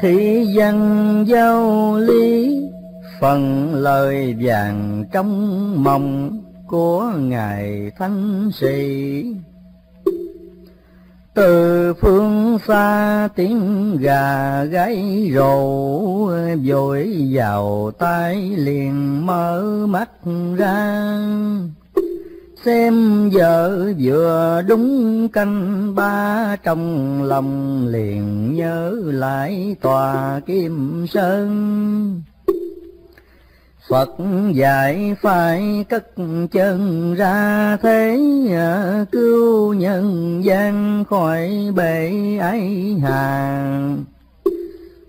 thị dân giao lý, phần lời vàng trong mộng của ngài thánh sĩ. Từ phương xa tiếng gà gáy rồ vội vào tai liền mở mắt ra xem vợ vừa đúng canh, ba trong lòng liền nhớ lại tòa kim sơn. Phật dạy phải cất chân ra thế cứu nhân gian khỏi bể ái hàng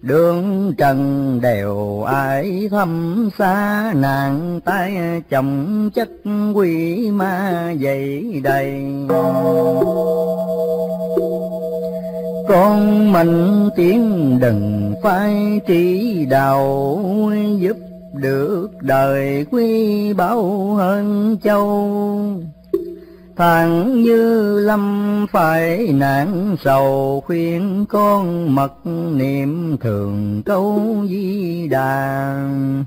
Đường trần đều ai thâm xa, nàng tay chồng chất quỷ ma dậy đầy. Con mình tiếng đừng phải chỉ đầu giúp được đời quý báu hơn châu thằng như lâm phải nạn sầu, khuyên con mật niệm thường câu di đàn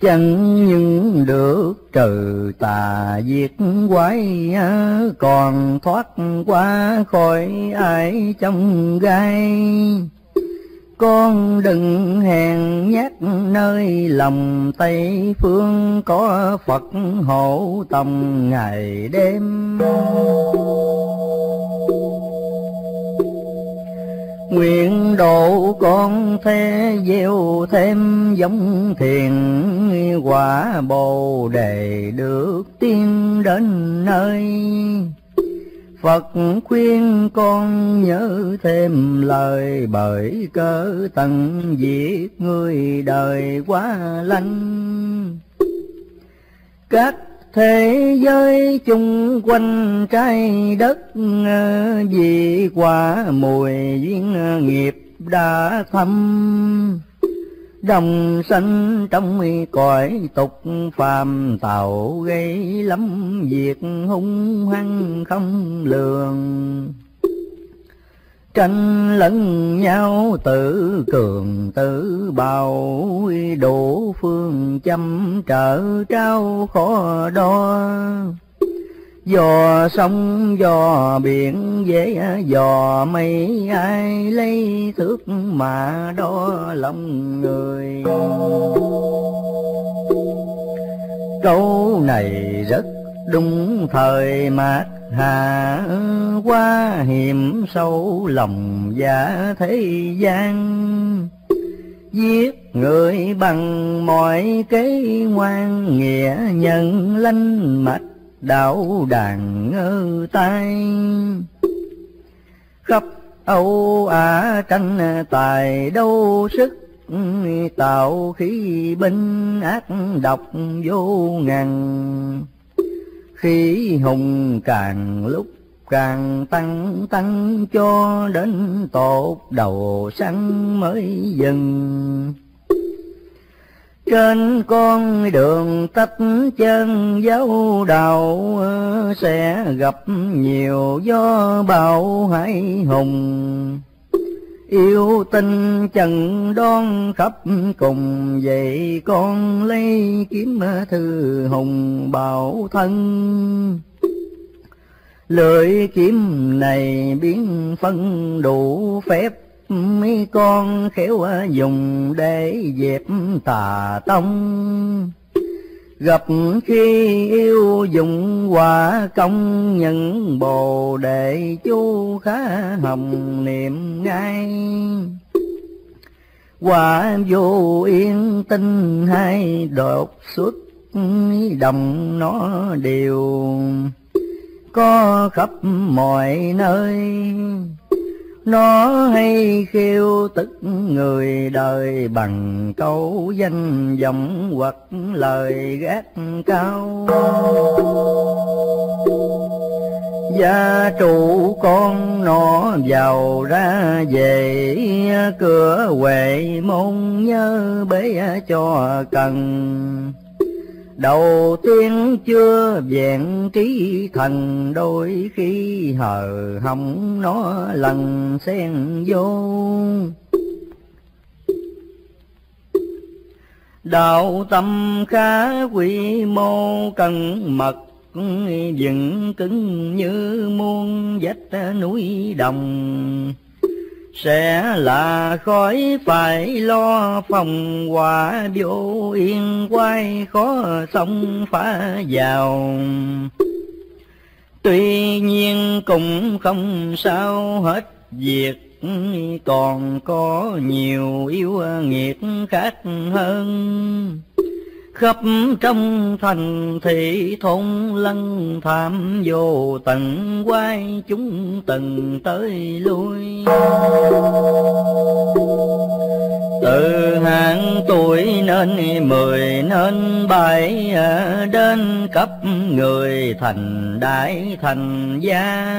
chẳng những được trừ tà diệt quái, còn thoát qua khỏi ai trong gai con đừng hèn nhát nơi lòng Tây phương, có Phật hộ tòng ngày đêm. Nguyện độ con thế gieo thêm giống thiền, quả bồ đề được tiên đến nơi Phật khuyên con nhớ thêm lời bởi cơ tận diệt người đời quá lanh. Các thế giới chung quanh trái đất ờ, vì quả mùi duyên nghiệp đã thâm đồng sanh trong cõi tục phàm, tạo gây lắm việc hung hăng không lường. Tranh lẫn nhau tự cường tự bào đủ phương chăm trợ trao khó đo dò sông dò biển dễ dò mây, ai lấy thước mà đo lòng người. Câu này rất đúng thời mát hà qua hiểm sâu lòng giả thế gian. Giết người bằng mọi kế ngoan nghĩa nhân lanh mạch đạo đàn ngơ tay. Khắp âu á tranh tài đâu sức, tạo khí binh ác độc vô ngàn khí hùng càng lúc càng tăng tăng cho đến tột đầu săn mới dừng trên con đường tách chân dấu đầu ờ, sẽ gặp nhiều gió bão hải hùng. Yêu tinh trần đoan khắp cùng, vậy con lấy kiếm thư hùng bảo thân. Lưỡi kiếm này biến phân đủ phép mấy con khéo à, dùng để dẹp tà tông. Gặp khi yêu dùng quả công nhận bồ đề chú khá hồng niệm ngay. Quả vô yên tinh hay đột xuất, đồng nó đều có khắp mọi nơi nó hay khiêu tức người đời bằng câu danh vọng hoặc lời gác cao. Gia trụ con nó vào ra về, cửa huệ môn nhớ bế cho cần. Đầu tiên chưa vẹn trí thần, đôi khi hờ hồng nó lần xen vô. Đạo tâm khá quy mô cần mật dựng cứng như muôn vách núi đồng sẽ là khỏi phải lo phòng quả vô yên quay khó sống phá vào. Tuy nhiên cũng không sao hết, việc còn có nhiều yêu nghiệt khác hơn khắp trong thành thị thôn lân tham vô tận quay chúng từng tới lui. Từ hạng tuổi nên mười nên bảy đến cấp người thành đại thành gia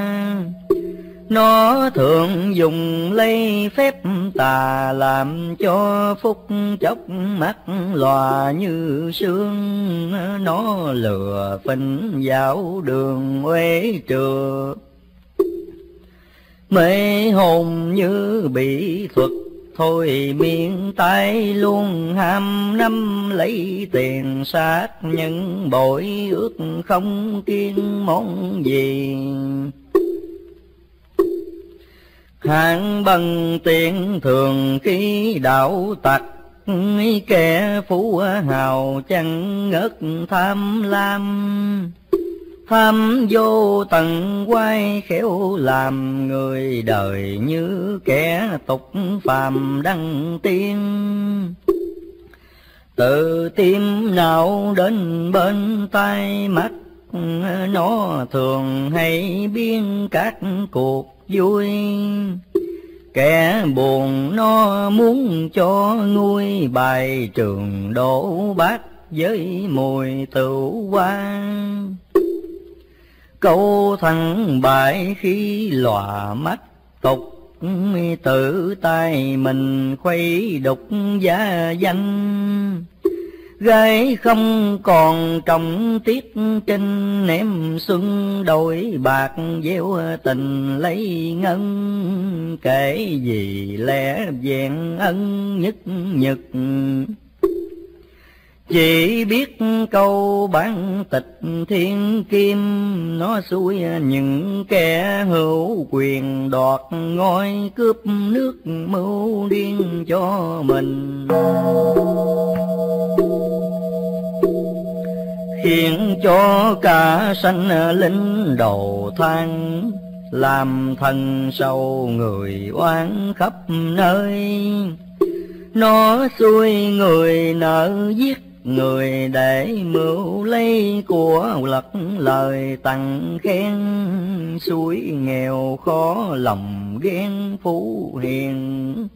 nó thường dùng lấy phép tà làm cho phúc chốc mắt lòa như sương. Nó lừa phình dạo đường uế trừa mê hồn như bị thuật, thôi miệng tay luôn ham năm lấy tiền sát nhân bội ước không kiên món gì hạng bần tiện thường khi đạo tặc kẻ phú hào chẳng ngất tham lam. Tham vô tận quay khéo làm người đời như kẻ tục phàm đăng tiên. Từ tim nào đến bên tay mắt, nó thường hay biên các cuộc vui. Kẻ buồn nó muốn cho nguôi bài trường đổ bát với mùi tửu hoa. Câu thằng bại khi lòa mắt tục tự tay mình khuấy đục giá danh gái không còn trọng tiết trên ném xuân đổi bạc, gieo tình lấy ngân, kể gì lẽ vẹn ân nhất nhật chỉ biết câu bản tịch thiên kim, nó xui những kẻ hữu quyền đoạt ngôi cướp nước mưu điên cho mình. Khiến cho cả sanh linh đầu thang làm thần sâu người oán khắp nơi. Nó xui người nợ giết người để mưu lấy của lật lời tặng khen, suối nghèo khó lòng ghen phú hiền.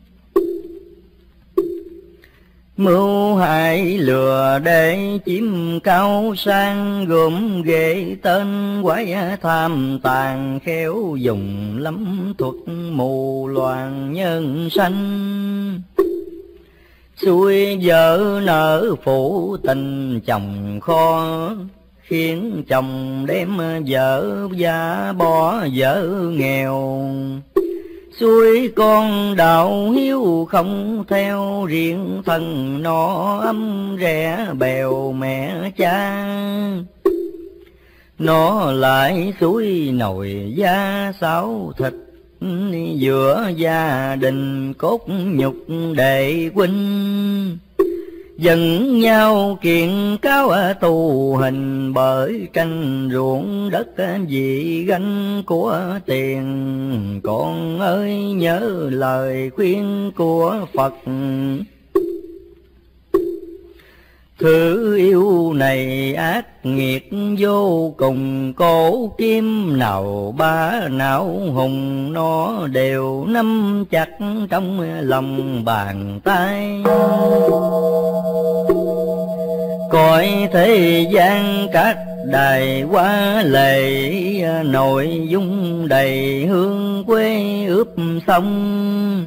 Mưu hại lừa để chiếm cao sang, gồm ghệ tên quái tham tàn khéo, dùng lắm thuật mù loạn nhân sanh xuôi vợ nợ phụ tình chồng khó khiến chồng đem vợ gia bỏ vợ nghèo. Xuôi con đạo hiếu không theo, riêng thân nó âm rẻ bèo mẹ cha. Nó lại suối nồi da sáu thịt giữa gia đình cốt nhục đệ huynh. Dần nhau kiện cáo tù hình bởi tranh ruộng đất vì ganh của tiền. Con ơi, nhớ lời khuyên của phật. Thứ yêu này ác nghiệt vô cùng, cổ kim nào ba não hùng, nó đều nắm chặt trong lòng bàn tay. Cõi thế gian các đài quá lệ, nội dung đầy hương quê ướp sông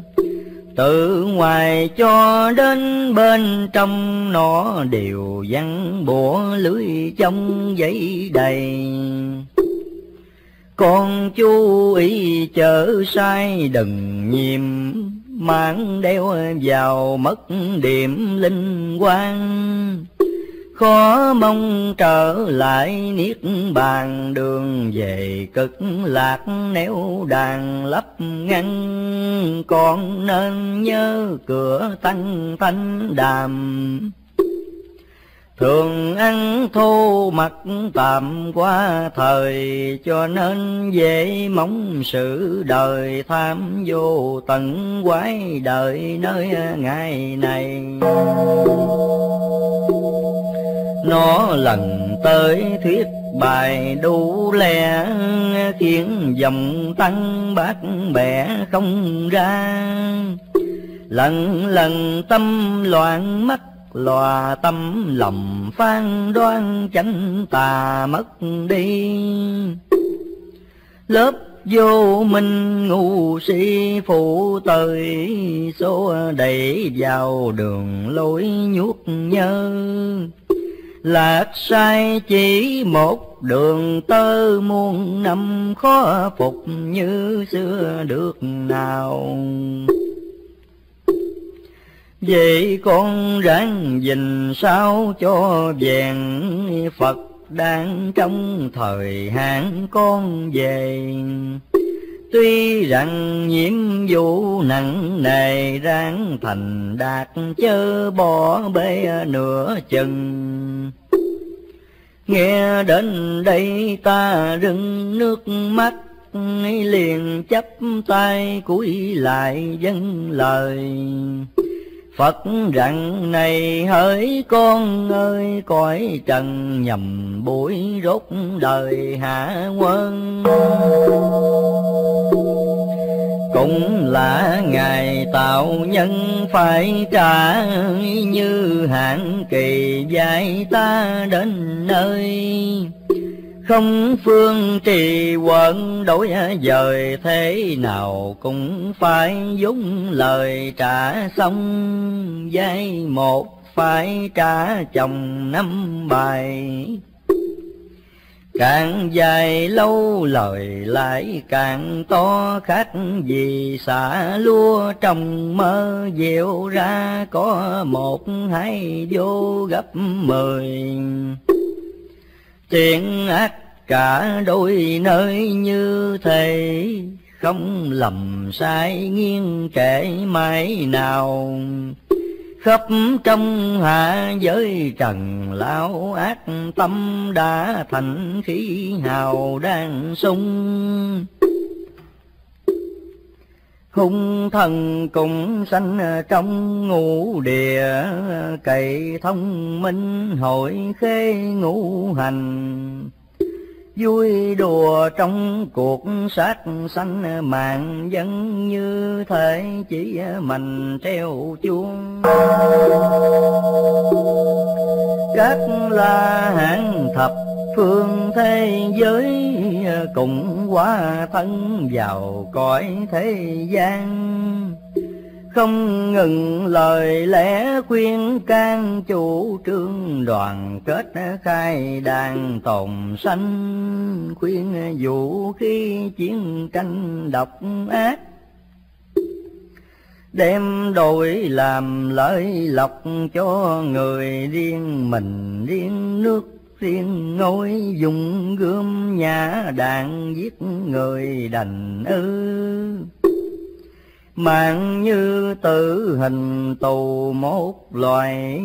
từ ngoài cho đến bên trong, nó đều văng bủa lưới trong giấy đầy. Con chú ý chở sai, đừng nhiệm mang đeo vào mất điểm linh quan khó mong trở lại niết bàn. Đường về cực lạc nếu đàn lấp ngăn, còn nên nhớ cửa tăng thanh đàm. Thường ăn thô mặt tạm qua thời, cho nên dễ mong sự đời. Tham vô tận quái đời nơi ngày này nó lần tới thuyết bài đủ lẽ khiến dòng tăng bát bẻ không ra. Lần lần tâm loạn mắt, lòa tâm lòng phan đoan chánh tà mất đi. Lớp vô minh ngu si phụ tới số đẩy vào đường lối nhuốc nhơ lạc sai chỉ một đường tơ muôn năm, khó phục như xưa được nào. Vậy con ráng gìn sao cho vẹn, Phật đang trong thời hạn con về. Tuy rằng nhiệm vụ nặng nề ráng thành đạt chớ bỏ bê nửa chừng. Nghe đến đây ta rưng nước mắt, liền chấp tay cúi lại dân lời. Phật rằng này hỡi con ơi, cõi trần nhầm bụi rốt đời hạ quân cũng là ngài tạo nhân phải trả như hạn kỳ dạy ta đến nơi không phương trì quận đổi dời thế nào cũng phải dũng lời trả xong. Dây một phải trả chồng năm bài. Càng dài lâu lời lại càng to, khác vì xả lúa trong mơ. Diệu ra có một hai vô gấp mười. Chuyện ác cả đôi nơi như thế, Không lầm sai nghiêng kể mãi nào. Khắp trong hạ giới trần, lão ác tâm đã thành khí hào đang sung hung thần cùng sanh trong ngũ địa cậy thông minh hội khê ngũ hành vui đùa trong cuộc sát sanh, mạng dân như thể chỉ mình treo chuông. Các la hán thập phương thế giới cùng quá thân vào cõi thế gian không ngừng lời lẽ khuyên can chủ trương đoàn kết khai đàn tồn sanh, khuyên dụ khi chiến tranh độc ác. Đem đổi làm lợi lộc cho người riêng mình, riêng nước, riêng ngôi, dùng gươm nhà đạn giết người đành ư mạng như tử hình tù một loài,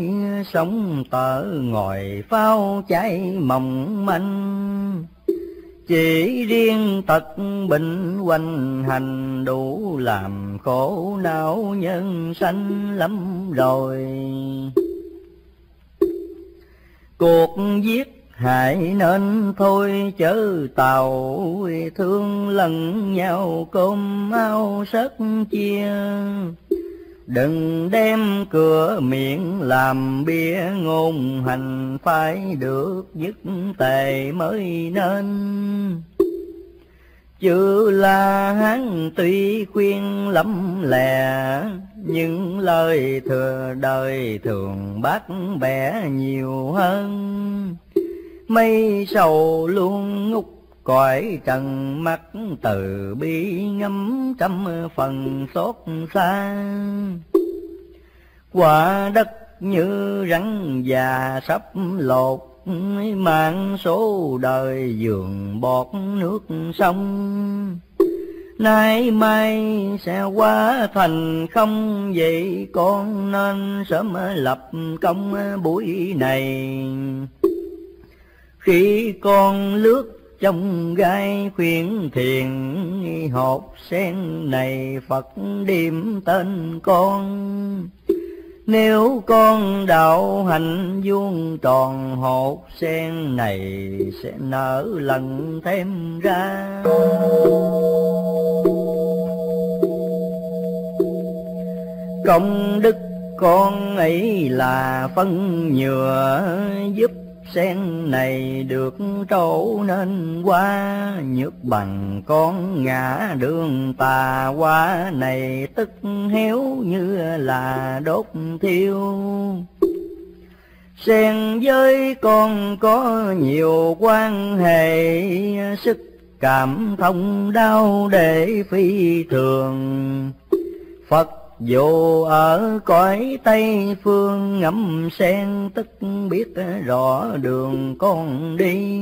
sống tở ngồi phao cháy mỏng manh. Chỉ riêng tật bệnh quanh hành đủ làm khổ não nhân sanh lắm rồi. Cuộc giết Hãy nên thôi chớ tàu, thương lần nhau cơm ao sất chia. Đừng đem cửa miệng làm bia ngôn hành, phải được dứt tề mới nên. Chữ là hán tuy khuyên lắm lè những lời thừa đời thường bác bẻ nhiều hơn mây sầu luôn ngục cõi trần mắt, từ bi ngắm trăm phần xót xa. Quả đất như rắn già sắp lột, mang số đời giường bọt nước sông. Nay mai sẽ qua thành không vậy, con nên sớm lập công buổi này khi con lướt trong gai khuyên thiền, hộp sen này phật điềm tên con. Nếu con đạo hành vuông tròn hột sen này sẽ nở lần thêm ra. Công đức con ấy là phân nhựa giúp sen này được trổ nên qua nhược bằng con ngã đường tà qua này tức héo như là đốt thiêu. Sen với con có nhiều quan hệ, sức cảm thông đau để phi thường. Phật dù ở cõi Tây phương ngắm sen, tức biết rõ đường con đi.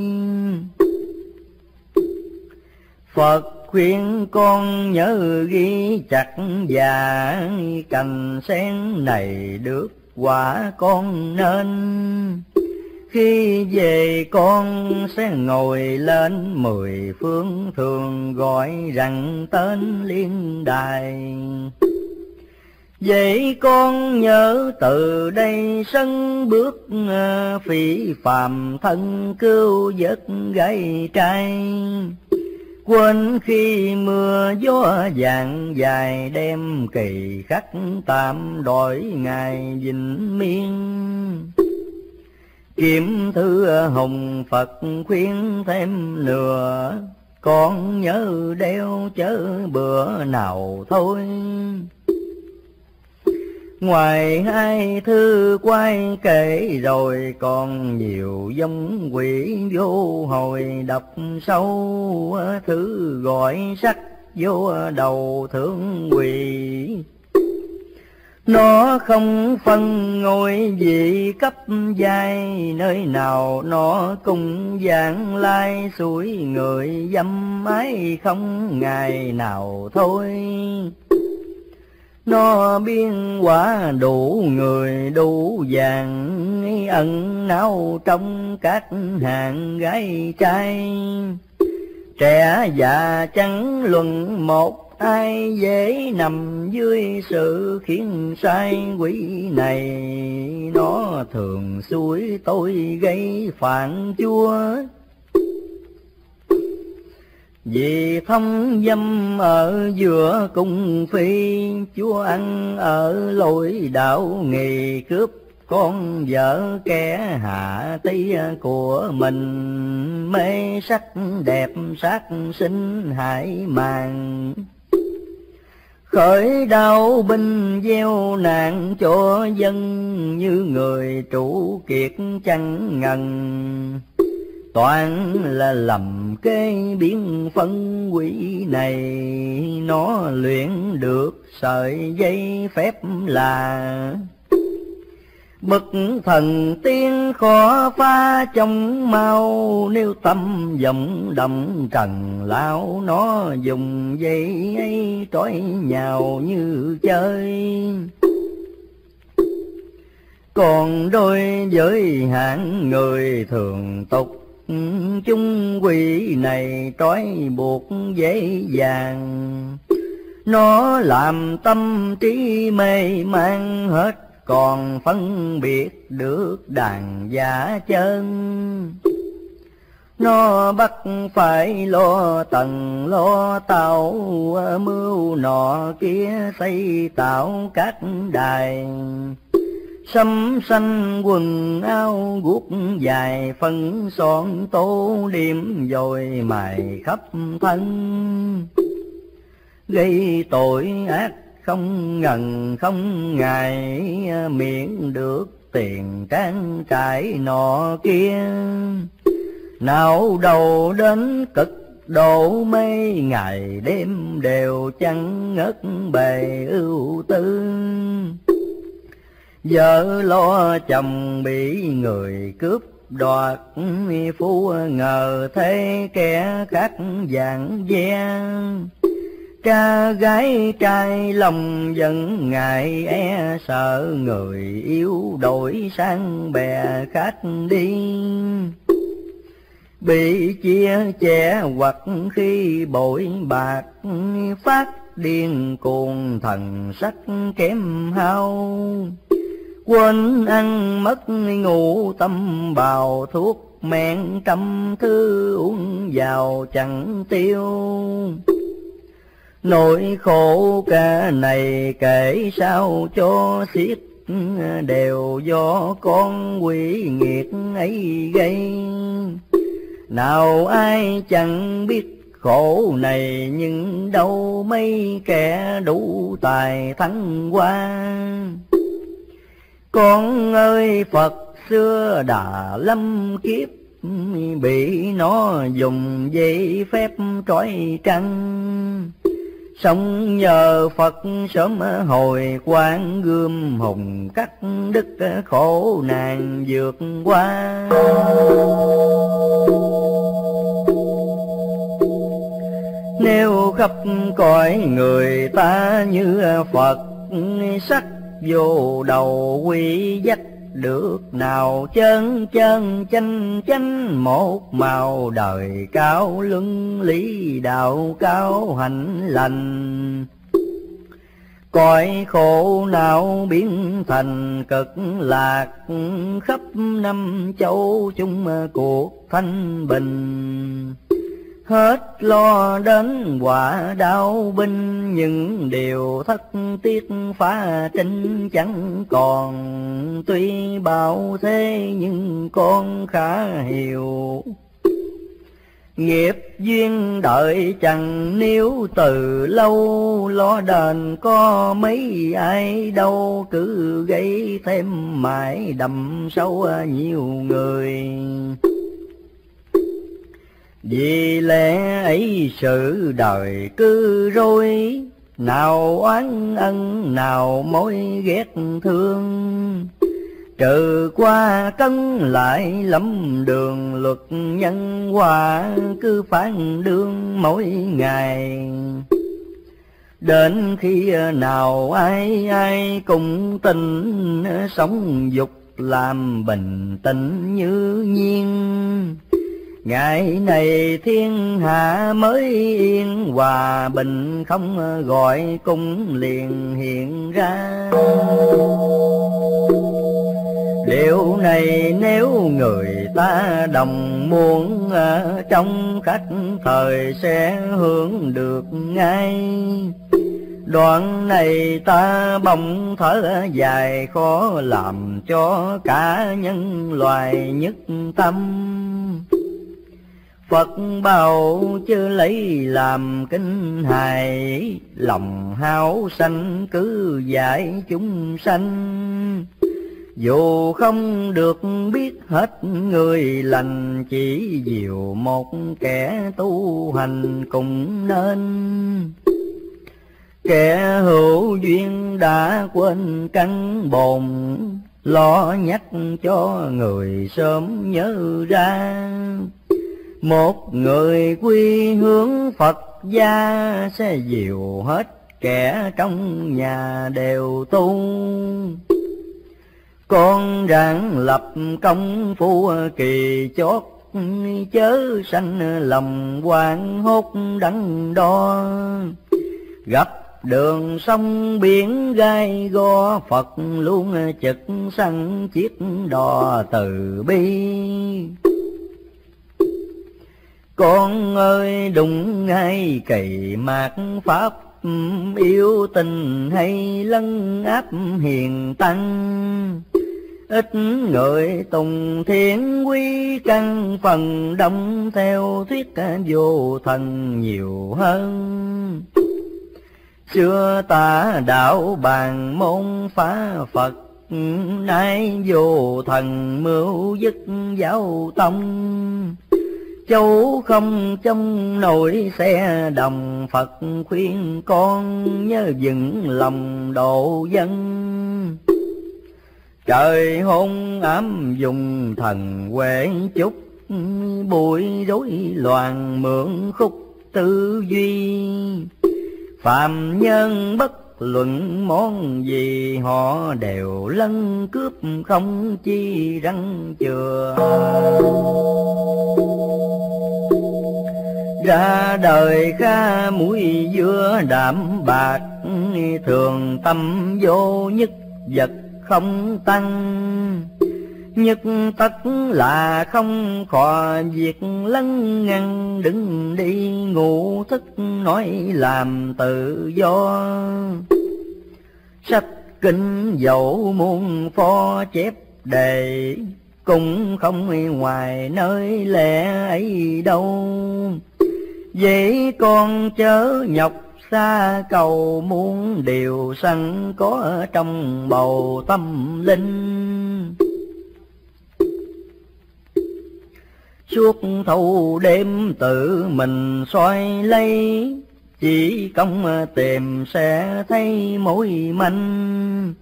Phật khuyên con nhớ ghi chặt và cành sen này được quả con nên. Khi về con sẽ ngồi lên, mười phương thường gọi rằng tên liên đài. Vậy con nhớ từ đây sân bước à, phỉ phàm thân cứu giấc gái trai. Quên khi mưa gió vàng dài đêm kỳ khắc tạm đổi ngày vĩnh miên. Kiếm thư hồng Phật khuyên thêm nửa, con nhớ đeo chớ bữa nào thôi. Ngoài hai thư quay kể rồi còn nhiều giống quỷ vô hồi đọc sâu thứ gọi sắc vô đầu thương quỷ. Nó không phân ngôi vị cấp giai, nơi nào nó cùng dạng lai suối người dâm ái không ngày nào thôi nó biên quả đủ người, đủ vàng. Ẩn náu trong các hàng gái trai. Trẻ già chẳng luận một, ai dễ nằm dưới sự khiến sai quỷ này? Nó thường suối tôi gây phản chúa vì thông dâm ở giữa cung phi, Chúa ăn ở lối đạo nghề cướp con vợ kẻ hạ tí của mình, Mê sắc đẹp sát sinh hại màng. Khởi đau binh gieo nạn cho dân, Như người chủ kiệt chẳng ngần toàn là lầm cái biến phân quỷ này, nó luyện được sợi dây phép là bậc thần tiên khó pha trong mau. Nếu tâm vọng động trần, lão nó dùng dây ấy trói nhào như chơi. Còn đôi với hạng người thường tục chung quỷ này trói buộc dễ dàng. Nó làm tâm trí mê man hết, còn phân biệt được đàn giả chân. Nó bắt phải lo tầng, lo tàu, mưu nọ kia, xây tạo các đài. Sâm xanh quần áo guốc dài phân son tô điểm rồi mài khắp thân. Gây tội ác không ngần, không ngại, miễn được tiền trang trải nọ kia. Nào đầu đến cực độ mấy ngày đêm đều chẳng ngất bề ưu tư vợ lo chồng bị người cướp đoạt, phu ngờ thế kẻ khác dạng ve. Cha gái trai lòng vẫn ngại e sợ người yếu đổi sang bè khách đi. Bị chia chẻ hoặc khi bội bạc, phát điên cuồng thần sắc kém hao quên ăn mất ngủ tâm bào thuốc men trăm thứ uống vào chẳng tiêu. Nỗi khổ cả này kể sao cho xiết, đều do con quỷ nghiệt ấy gây. Nào ai chẳng biết khổ này nhưng đâu mấy kẻ đủ tài thắng qua con ơi, phật xưa đã lâm kiếp bị nó dùng dây phép trói trăng sống nhờ Phật sớm hồi quán gươm hùng cắt đức khổ nạn vượt qua. Nếu khắp cõi người ta như Phật sắc vô đầu quy dách được nào chân chân chanh chanh, một màu đời cao luân lý đạo cao hạnh lành. Cõi khổ não biến thành cực lạc, khắp năm châu chung cuộc thanh bình hết lo đến quả đau binh, những điều thất tiếc phá trinh chẳng còn. Tuy bao thế nhưng con khá hiểu. Nghiệp duyên đợi chẳng nếu từ lâu lo đền có mấy ai đâu. Cứ gây thêm mãi đậm sâu nhiều người vì lẽ ấy sự đời cứ rối, nào oán ân nào mối ghét thương. Trừ qua cân lại lắm đường luật nhân quả cứ phán đương mỗi ngày. Đến khi nào ai ai cùng tình sống dục làm bình tĩnh như nhiên Ngày này thiên hạ mới yên, hòa bình không gọi cung liền hiện ra. Điều này nếu người ta đồng muốn trong khách thời sẽ hướng được ngay. Đoạn này ta bỗng thở dài, khó làm cho cả nhân loài nhất tâm. Phật bảo chứ lấy làm kinh hài, lòng háo sanh cứ dạy chúng sanh. Dù không được biết hết người lành, chỉ diệu một kẻ tu hành cũng nên. Kẻ hữu duyên đã quên căn bồn, lo nhắc cho người sớm nhớ ra một người quy hướng Phật gia sẽ dìu hết kẻ trong nhà đều tu. Con ráng lập công phu kỳ chót, chớ sanh lòng quan hốt đắn đo. Gặp đường sông biển gai go Phật luôn trực săn chiếc đò từ bi. Con ơi đụng ngay kỳ mạt pháp Yêu tình hay lân áp hiền tăng Ít người tùng thiên quy căn Phần đông theo thuyết vô thần nhiều hơn Xưa ta đạo bàn môn phá Phật, Nay vô thần mưu dứt giáo tông. Châu không trong nổi xe đồng Phật khuyên con nhớ vững lòng độ dân. Trời hôn ám dùng thần quên chúc, Bụi rối loạn mượn khúc tư duy. Phạm nhân bất luận món gì họ đều lân cướp không chi răng chừa. Ra đời kha mũi dưa đạm bạc, thường tâm vô nhất vật không tăng nhất tất là không khò việc lân ngăn đứng đi ngủ thức nói làm tự do. Sách kinh dẫu muôn pho chép đề, cũng không ngoài nơi lẽ ấy đâu. Vậy con chớ nhọc xa, cầu muốn điều sẵn có trong bầu tâm linh. Suốt thâu đêm tự mình soi lấy, chỉ công tìm sẽ thấy mối manh.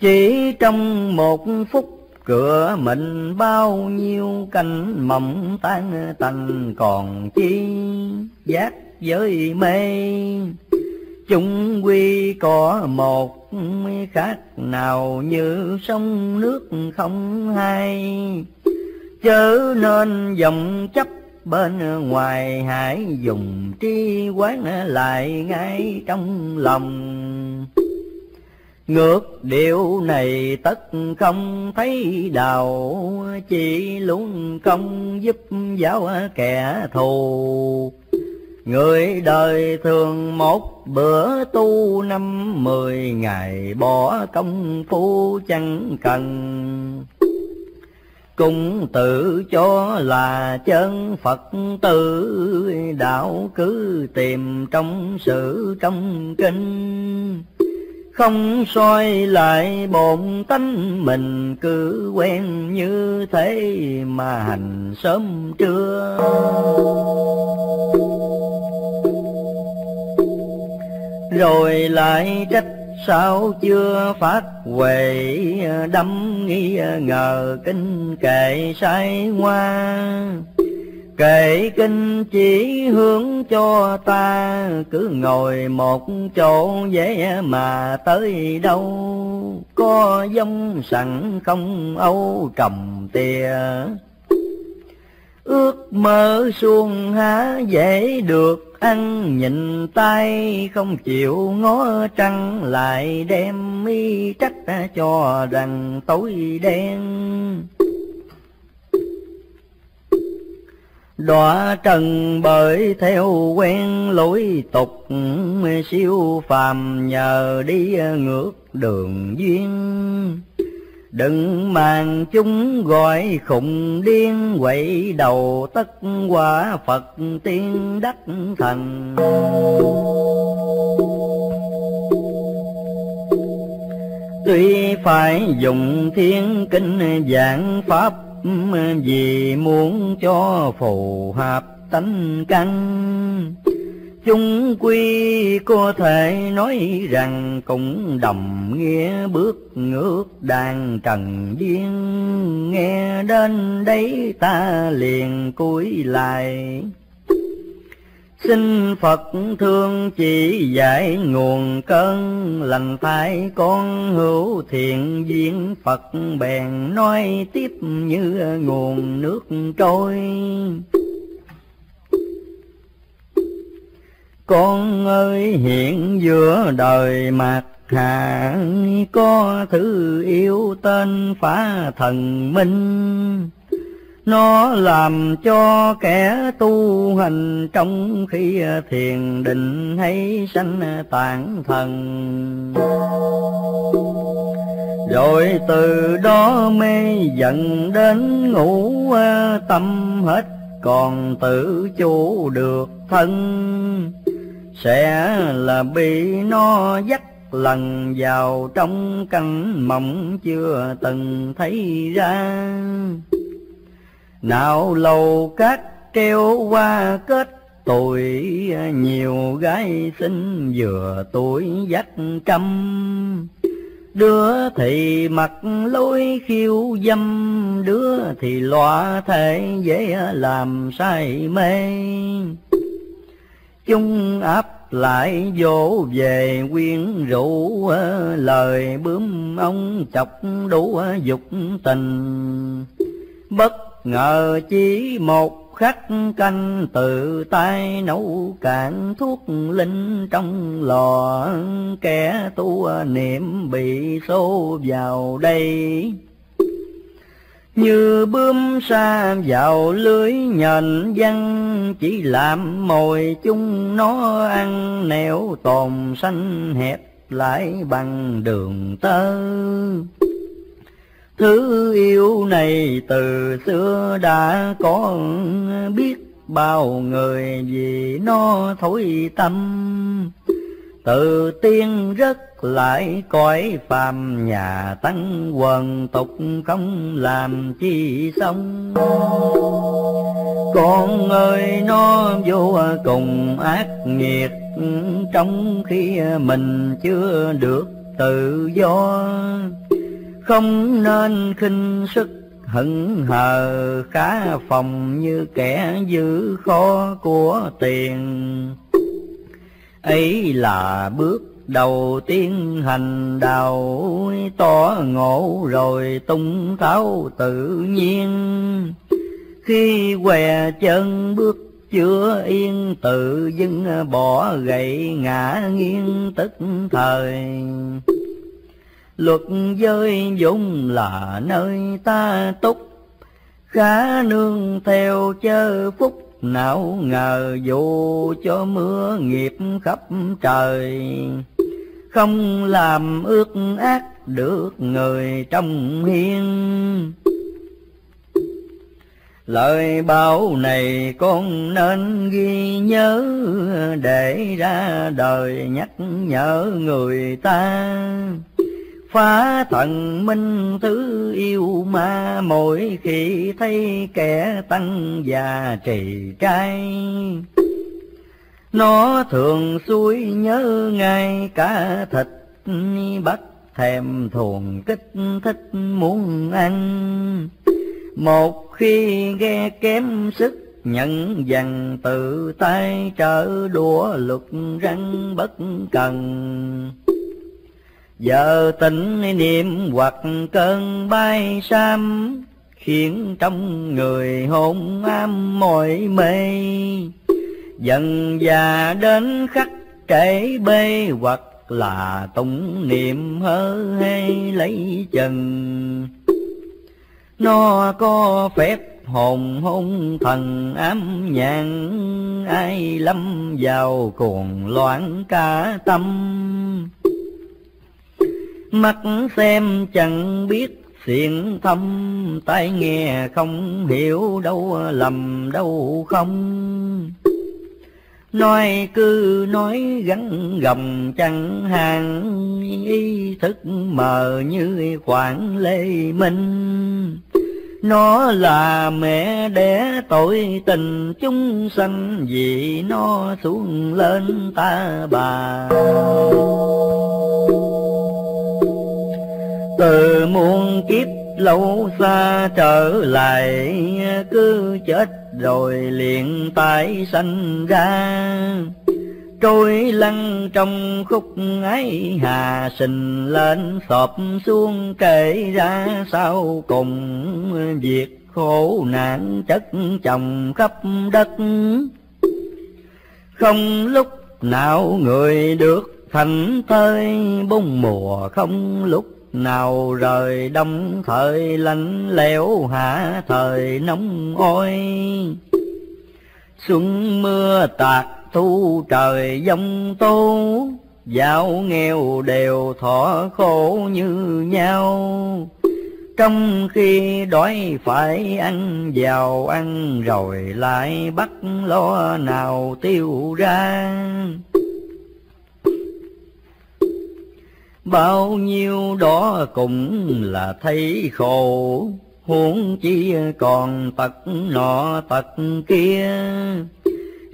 Chỉ trong một phút cửa mình bao nhiêu canh mộng tan tành còn chi giác với mê. Chung quy có một khác nào như sông nước không hay chớ nên dòng chấp bên ngoài, hãy dùng tri quán lại ngay trong lòng. Ngược điều này tất không thấy đầu chỉ luôn công giúp giáo kẻ thù. Người đời thường một bữa tu năm mười ngày bỏ công phu chẳng cần cũng tự cho là chân Phật tử đạo cứ tìm trong sự trong kinh. Không soi lại bổn tánh mình cứ quen như thế mà hành sớm trưa. Rồi lại trách sao chưa phát huệ, đâm nghi ngờ kinh kệ sai hoa? Kệ kinh chỉ hướng cho ta, cứ ngồi một chỗ dễ mà tới đâu? Có giống sẵn không âu trầm tìa? Ước mơ xuông há dễ được, ăn nhìn tay không chịu ngó trăng, lại đem mi trách cho rằng tối đen. Đọa trần bởi theo quen lối tục, siêu phàm nhờ đi ngược đường duyên đừng mang chúng gọi khùng điên, quậy đầu tất quả phật tiên đắc thần. Tuy phải dùng thiên kinh giảng pháp, vì muốn cho phù hợp tánh căn chung quy có thể nói rằng cũng đồng nghĩa bước ngược đàn trần điên. Nghe đến đấy ta liền cúi lại. Xin Phật thương chỉ dạy nguồn cơn. Lành phải con hữu thiện duyên, Phật bèn nói tiếp như nguồn nước trôi. Con ơi, hiện giữa đời mạc hạ, có thứ yêu tên phá thần minh. Nó làm cho kẻ tu hành trong khi thiền định hay sanh tạng thần. Rồi từ đó mê dần đến ngủ tâm hết còn tự chủ được thân, sẽ là bị nó dắt lần vào trong căn mộng chưa từng thấy ra. Nào lầu cát treo qua kết tuổi nhiều gái xinh vừa tuổi dắt trăm đứa thì mặt lối khiêu dâm, đứa thì loa thể dễ làm say mê. Chung áp lại vô về quyến rũ, lời bướm ông chọc đủ dục tình. Bất ngờ chỉ một khắc canh, tự tay nấu cạn thuốc linh trong lò. Kẻ tu niệm bị xô vào đây. Như bướm sa vào lưới nhện văn chỉ làm mồi chung nó ăn. Nẻo tồn xanh hẹp lại bằng đường tơ. Thứ yêu này từ xưa đã có, biết bao người vì nó thối tâm. Từ tiên rất lại cõi phàm, nhà tăng quần tục không làm chi xong. Con ơi, nó vô cùng ác nghiệt, Trong khi mình chưa được tự do không nên khinh sức, hững hờ khá phòng như kẻ giữ kho của tiền. Ấy là bước đầu tiên hành đạo, tỏ ngộ rồi tung tháo tự nhiên. Khi què chân bước chưa yên, tự dưng bỏ gậy ngã nghiêng tức thời luật giới vốn là nơi ta túc. Khá nương theo chớ phúc, não ngờ dù cho mưa nghiệp khắp trời. Không làm ước ác được người trong hiên lời bảo này con nên ghi nhớ, để ra đời nhắc nhở người ta phá thần minh thứ yêu ma, mỗi khi thấy kẻ tăng già trì trai. Nó thường xuôi nhớ ngay cả thịt, bắt thèm thuồng kích thích muốn ăn. Một khi ghe kém sức, nhận dằn tự tay, trở đũa luật răng bất cần. Giờ tỉnh niệm hoặc cơn bay sam Khiến trong người hôn am mỏi mê. Dần già đến khắc trễ bê Hoặc là tụng niệm hơ hay lấy chừng. Nó có phép hồn hôn thần ám nhàn Ai lâm vào cuồng loạn cả tâm mắt xem chẳng biết xiển thâm, tai nghe không hiểu đâu, lầm đâu không. Nói cứ nói gắn gầm chẳng hàng ý thức mờ như khoảng lê minh. Nó là mẹ đẻ tội tình chúng sanh, vì nó xuống lên ta bà từ muôn kiếp lâu xa trở lại, cứ chết rồi liền tái sanh ra. Trôi lăn trong khúc ấy, hà sình lên sọp xuống kể ra sau cùng việc khổ nạn chất chồng khắp đất. Không lúc nào người được thành thơi, bông mùa không lúc nào rời đông thời lạnh lẽo hạ thời nóng oi xuân mưa tạt thu trời giông tố Giàu nghèo đều thọ khổ như nhau. Trong khi đói phải ăn giàu, ăn Rồi lại bắt lo nào tiêu ra. Bao nhiêu đó cũng là thấy khổ. Huống chi còn tật nọ tật kia.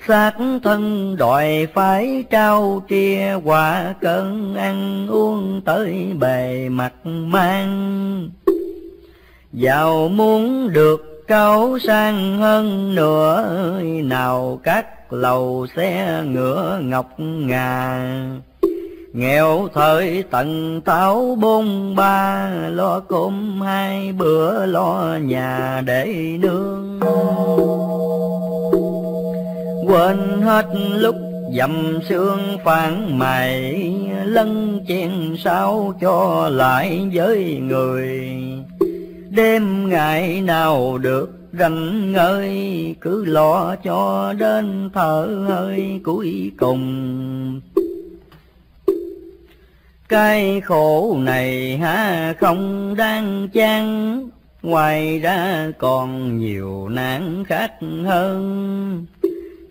Xác thân đòi phải trao tria quả cơn ăn uống tới bề mặt mang. Giàu muốn được cao sang hơn nữa nào các lầu xe ngựa ngọc ngà nghèo thời tận táo bôn ba, lo cơm hai bữa, lo nhà để nương. Quên hết lúc dầm xương phản mày lân chen sao cho lại với người. Đêm ngày nào được rảnh ngơi, cứ lo cho đến thở hơi cuối cùng cái khổ này ha không đang chăng ngoài ra còn nhiều nạn khác hơn.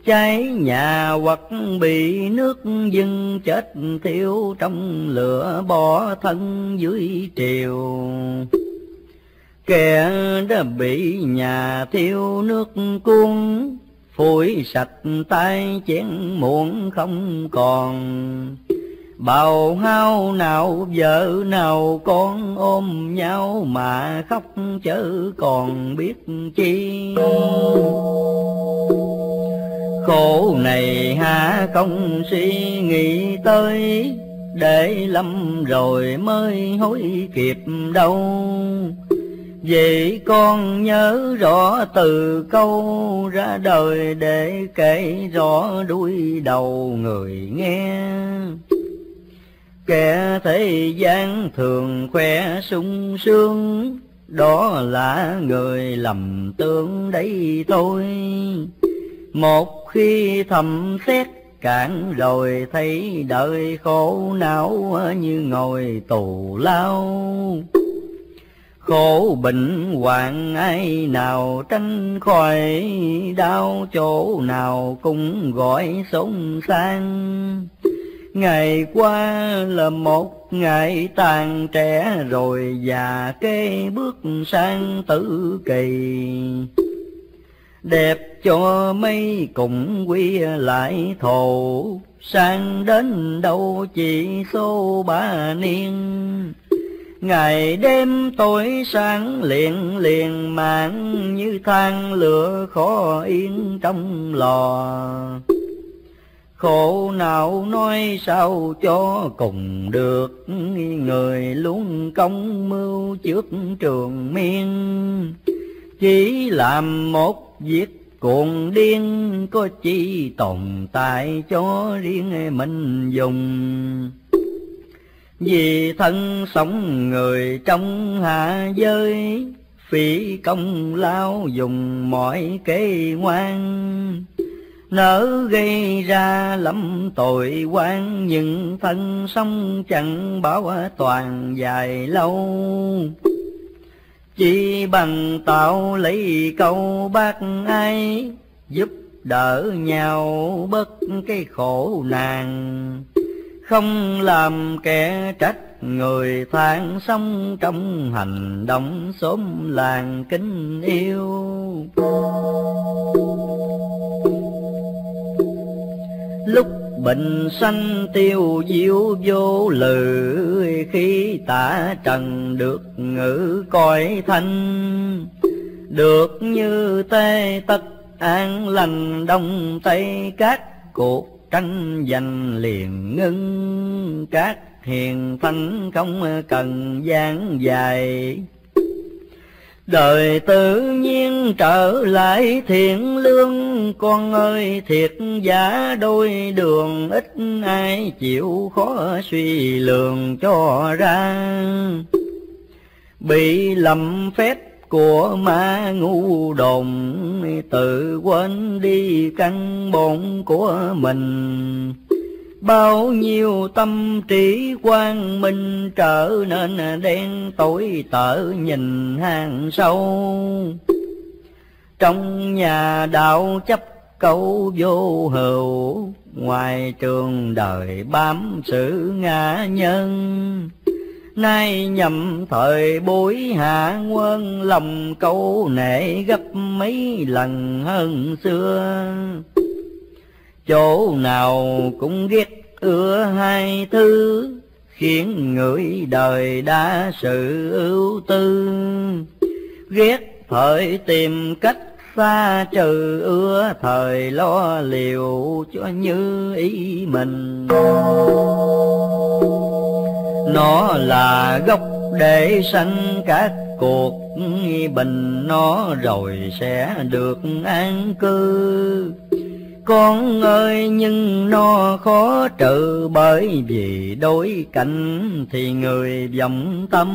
Cháy nhà hoặc bị nước dưng chết thiêu, trong lửa bỏ thân dưới triều. Kẻ đã bị nhà thiêu nước cuốn, phủi sạch tay chén muộn không còn bào hao nào, vợ nào con ôm nhau mà khóc chớ còn biết chi khổ này ha không suy nghĩ tới, để lâm rồi mới hối kịp đâu Vậy con nhớ rõ từ câu ra đời để kể rõ đuôi đầu người nghe. Kẻ thế gian thường khoe sung sướng, đó là người lầm tưởng đấy thôi. Một khi thầm xét cạn rồi thấy đời khổ não như ngồi tù lao khổ bệnh hoạn ai nào tránh khỏi đau chỗ nào cũng gọi sống sang ngày qua là một ngày tàn trẻ, rồi già kê bước sang tử kỳ. Đẹp cho mấy cùng quy lại thổ, sang đến đâu chỉ số ba niên. Ngày đêm tối sáng liền liền mạng như than lửa khó yên trong lò khổ nào nói sao cho cùng được? Người luôn công mưu trước trường miên. Chỉ làm một việc cuồng điên, có chi tồn tại cho riêng mình dùng. Vì thân sống người trong hạ giới, phỉ công lao dùng mọi kế ngoan nỡ gây ra lắm tội quan những thân sống chẳng bảo toàn dài lâu. Chỉ bằng tạo lấy câu bác ai, giúp đỡ nhau bất cái khổ nàng không làm kẻ trách người than sống trong hành động xóm làng kính yêu lúc bình sanh tiêu diệu vô lự khi tả trần được ngữ coi thanh, được như tê tất an lành đông tây, các cuộc tranh giành liền ngưng, các hiền thanh không cần gian dài đời tự nhiên trở lại thiện lương, con ơi, thiệt giả đôi đường, ít ai chịu khó suy lường cho ra. Bị lầm phép của ma ngu đồn tự quên đi căn bổn của mình bao nhiêu tâm trí quang minh trở nên đen, tối tở nhìn hàng sâu. Trong nhà đạo chấp câu vô hữu, ngoài trường đời bám sự ngã nhân. Nay nhầm thời buổi hạ quân, lòng câu nệ gấp mấy lần hơn xưa chỗ nào cũng ghét ưa hai thứ, khiến người đời đa sự ưu tư. Ghét thời tìm cách xa trừ, ưa thời lo liệu cho như ý mình. Nó là gốc để sanh các cuộc bình, nó rồi sẽ được an cư con ơi, nhưng nó khó trừ bởi vì đối cảnh thì người vọng tâm.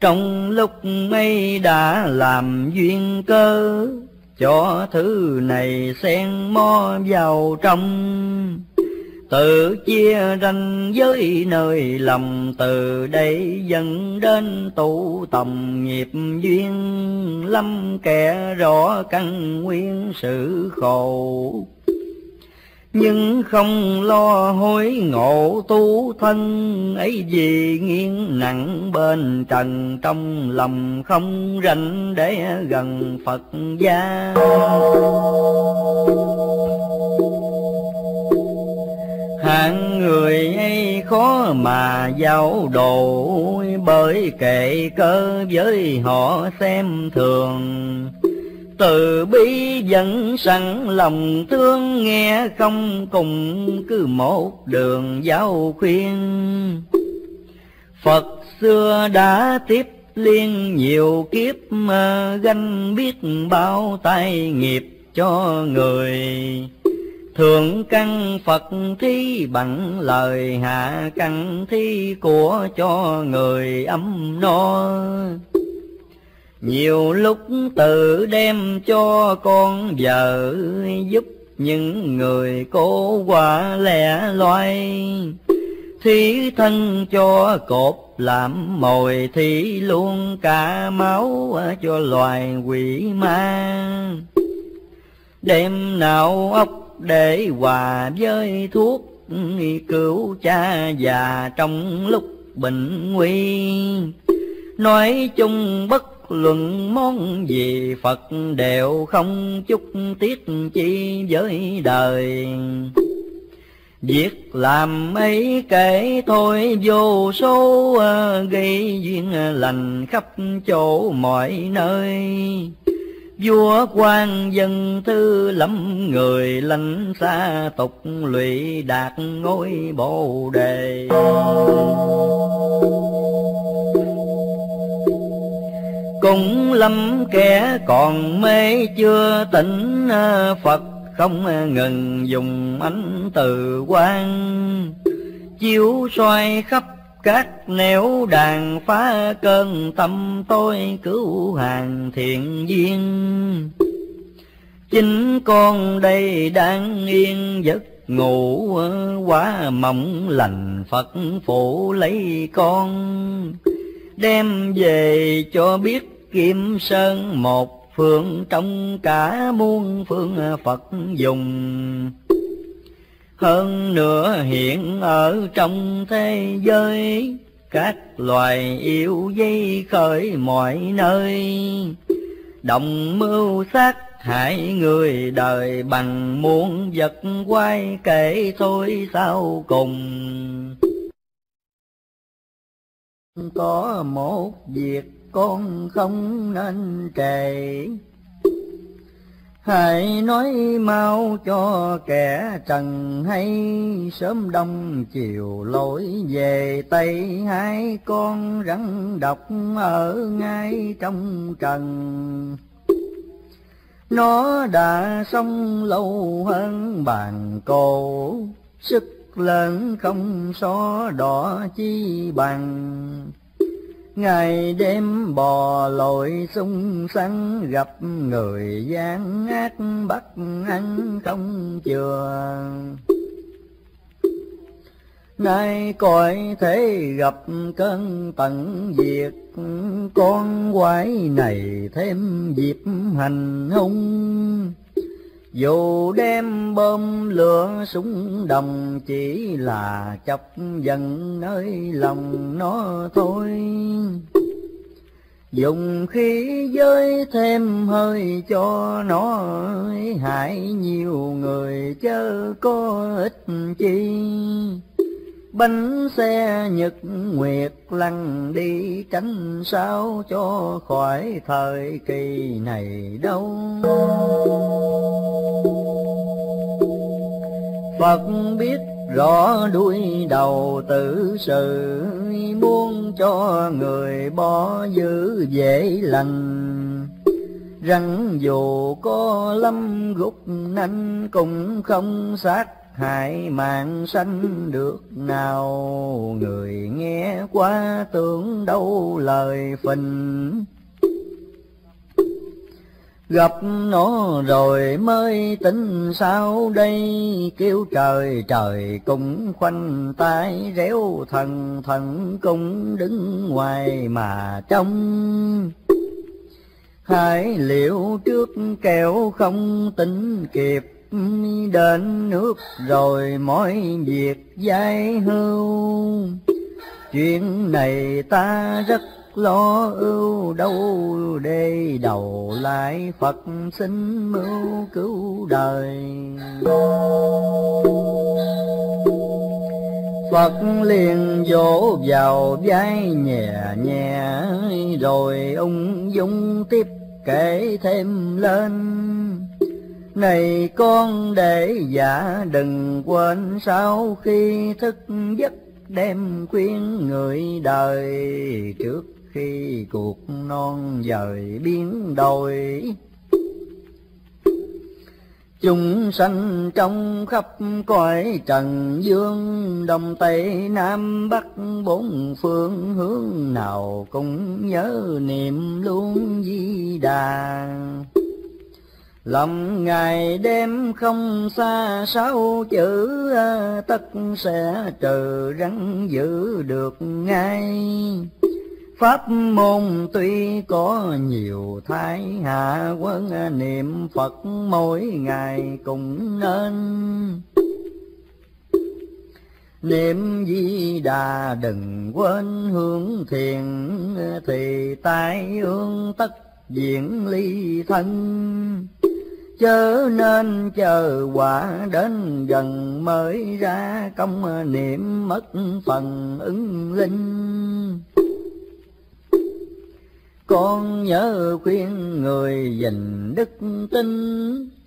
Trong lúc ấy đã làm duyên cơ, cho thứ này xen mo vào trong tự chia ranh với nơi lầm từ đây dẫn đến tụ tầm nghiệp duyên. Lâm kẻ rõ căn nguyên sự khổ, nhưng không lo hối ngộ tu thân. Ấy vì nghiêng nặng bên trần, trong lòng không rảnh để gần Phật gia. Mà giao đồ bởi kệ cơ với họ xem thường. Từ bi vẫn sẵn lòng thương, nghe không cùng cứ một đường giáo khuyên. Phật xưa đã tiếp liên nhiều kiếp ganh biết bao tai nghiệp cho người. Thượng căn Phật thí bằng lời hạ căn thí của cho người ấm no. Nhiều lúc tự đem cho con vợ giúp những người cố qua lẻ loay. Thí thân cho cột làm mồi, thí luôn cả máu cho loài quỷ ma. Đêm nào ốc để hòa với thuốc cứu cha già trong lúc bệnh nguy nói chung bất luận món gì, Phật đều không chút tiếc chi với đời. Việc làm ấy kể thôi, vô số ờ, gây duyên lành khắp chỗ mọi nơi. Vua quan dân thư lắm người lánh xa tục lụy đạt ngôi bồ đề. cũng lâm kẻ còn mê chưa tỉnh à, Phật không ngừng dùng ánh từ quan chiếu soi khắp các nẻo đàn phá cơn, tâm tôi cứu hàng thiện duyên chính con đây đang yên giấc, ngủ quá mộng lành Phật phụ lấy con đem về cho biết Kim Sơn một phương, trong cả muôn phương Phật dùng. Hơn nữa hiện ở trong thế giới, các loài yêu dây khởi mọi nơi. đồng mưu sát hại người đời bằng muôn vật quay kể thôi sau cùng. Có một việc con không nên trề Hãy nói mau cho kẻ trần hay, Sớm đông chiều lỗi về Tây. Hai con rắn độc ở ngay trong trần. Nó đã sống lâu hơn bàn cổ, Sức lớn không so đỏ chi bằng. Ngày đêm bò lội sung sắn gặp người gian ác bắt ăn không chừa. Nay coi thế gặp cơn tận diệt, con quái này thêm dịp hành hung dù đem bơm lửa súng đồng chỉ là chọc dần nơi lòng nó thôi. Dùng khí giới thêm hơi cho nó hại nhiều người chớ có ích chi bánh xe nhật nguyệt lăn đi, tránh sao cho khỏi thời kỳ này đâu. Phật biết rõ đuôi đầu tử sự, muốn cho người bỏ giữ dễ lành. Rằng dù có lâm gục nanh cũng không sát hại mạng sanh được nào? Người nghe qua tưởng đâu lời phình. Gặp nó rồi mới tính sao đây, Kêu trời trời cũng khoanh tay réo thần thần cũng đứng ngoài mà trông. hãy liệu trước kẻo không tính kịp, Đến nước rồi mọi việc giải hưu. Chuyện này ta rất lo ưu đâu để đầu lại Phật xin mưu cứu đời. Phật liền vỗ vào vai nhẹ nhẹ, rồi ung dung tiếp kể thêm lên. Này con để giả, đừng quên sau khi thức giấc đem khuyên người đời. Trước khi cuộc non dời biến đổi, chúng sanh trong khắp cõi trần dương, đông tây nam bắc bốn phương hướng nào cũng nhớ niệm luôn di đà. Lòng ngày đêm không xa sáu chữ, à, Tất sẽ trừ rắn giữ được ngay. Pháp môn tuy có nhiều thái hạ quân niệm Phật mỗi ngày cũng nên. Niệm di đà đừng quên hướng thiền thì tai ương tất diện ly thân chớ nên chờ quả đến gần mới ra công, niệm mất phần ứng linh. Con nhớ khuyên người dình đức tin,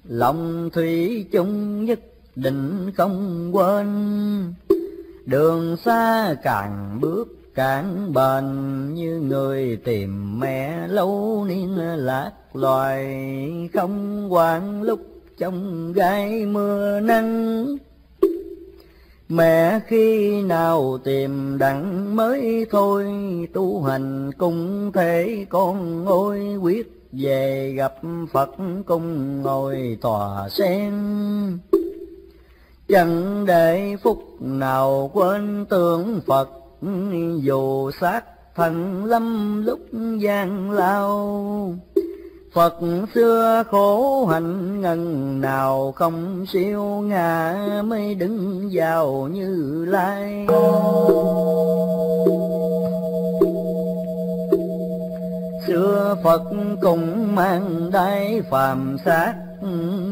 lòng thủy chung nhất định không quên. Đường xa càng bước cản bền như người tìm mẹ lâu niên lạc loài không quản lúc trong gai mưa nắng Mẹ khi nào tìm đặng mới thôi, tu hành cũng thể con ôi quyết về gặp Phật cùng ngồi tòa sen. Chẳng để phút nào quên tưởng Phật, dù xác thần lâm lúc gian lao. Phật xưa khổ hạnh ngần nào không siêu ngã mới đứng vào như lai. Xưa Phật cũng mang đai phàm xác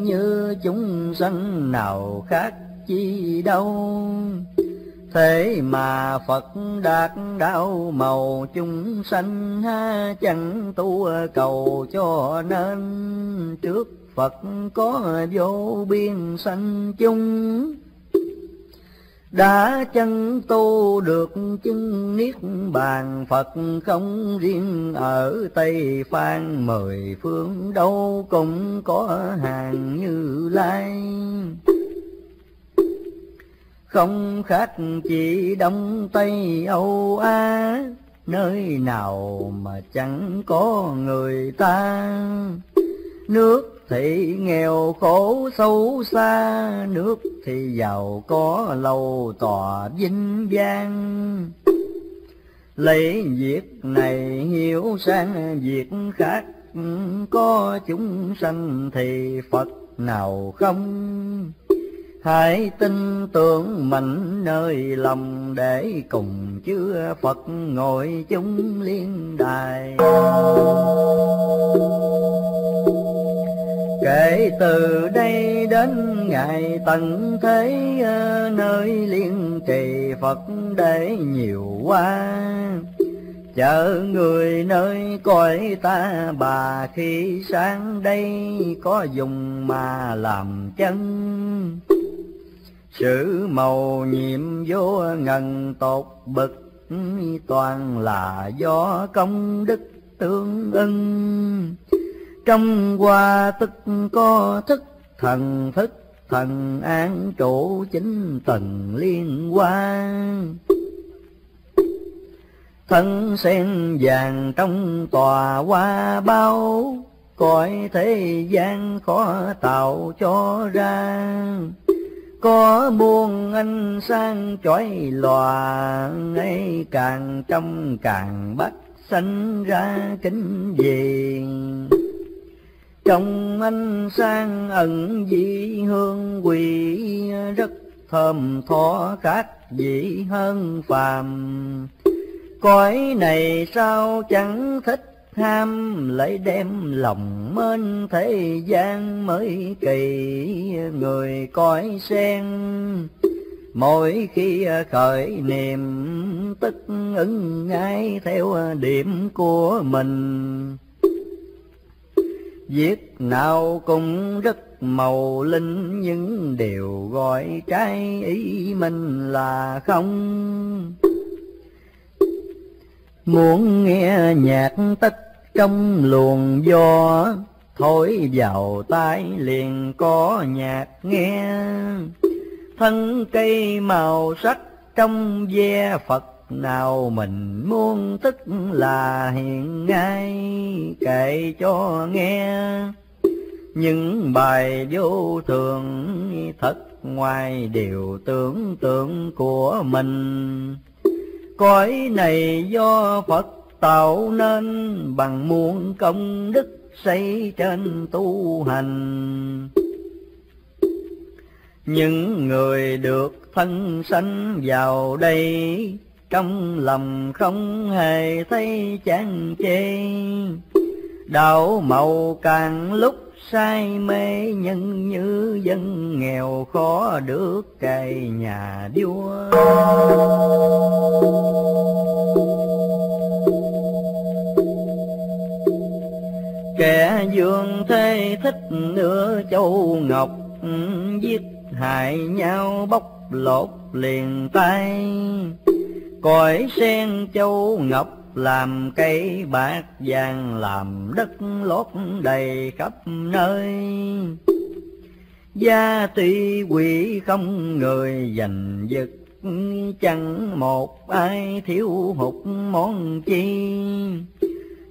như chúng sanh nào khác chi đâu Thế mà Phật đạt đạo màu chúng sanh ha, chẳng tu cầu cho nên. Trước Phật có vô biên sanh chung. Đã chân tu được chứng niết bàn, Phật không riêng ở Tây Phan, mười phương đâu cũng có hàng như lai không khác chỉ đông tây âu á, nơi nào mà chẳng có người ta. Nước thì nghèo khổ sâu xa, nước thì giàu có lâu tòa vinh vang. Lấy việc này hiểu sang việc khác, có chúng sanh thì phật nào không? Hãy tin tưởng mạnh nơi lòng để cùng chưa Phật ngồi chung liên đài. Kể từ đây đến ngày tận thế nơi liên trì Phật để nhiều quá. Chờ người nơi coi ta, bà khi sáng đây có dùng mà làm chân chữ màu nhiệm vô ngần tột bực, toàn là do công đức tương ưng. Trong qua tức có thức thần thức, thần an trụ chính tầng liên quan thân sen vàng trong tòa hoa bao, cõi thế gian khó tạo cho ra có muôn anh sang chói lòa ấy càng trong càng bắt sanh ra kính gì trong anh sang ẩn dị hương quỷ, rất thơm tho khác dị hơn phàm. Cõi này sao chẳng thích ham lấy đem lòng mến thế gian mới kỳ, người coi sen. Mỗi khi khởi niệm, tức ứng ngay theo điểm của mình. Viết nào cũng rất màu linh nhưng đều gọi trái ý mình là không. Muốn nghe nhạc tất trong luồng gió, thổi vào tai liền có nhạc nghe. Thân cây màu sắc trong ve phật, nào mình muốn tức là hiện ngay, kể cho nghe. Những bài vô thường thật ngoài điều tưởng tượng của mình. Cõi này do phật tạo nên bằng muôn công đức xây trên tu hành. Những người được thân sanh vào đây trong lòng không hề thấy chán chê. Đạo màu càng lúc say mê nhân như dân nghèo khó được cày nhà điêu kẻ dương thế thích nửa châu ngọc ừ, giết hại nhau bóc lột liền tay. Cõi sen châu ngọc làm cây bạc vàng, làm đất lót đầy khắp nơi. Gia tuy quỷ không người, giành giật chẳng một ai thiếu hụt món chi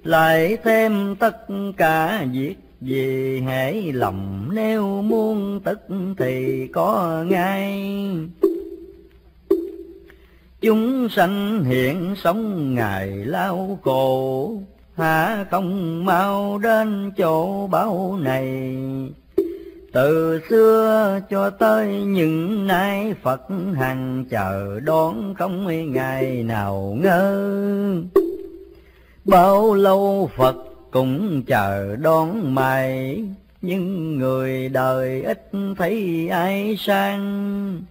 lại thêm tất cả việc vì hễ lòng nếu muốn tức thì có ngay. Chúng sanh hiện sống ngày lao khổ hả không mau đến chỗ báo này. Từ xưa cho tới những nay Phật hằng chờ đón không ngày nào ngơ. Bao lâu Phật cũng chờ đón mày, Nhưng người đời ít thấy ai sang.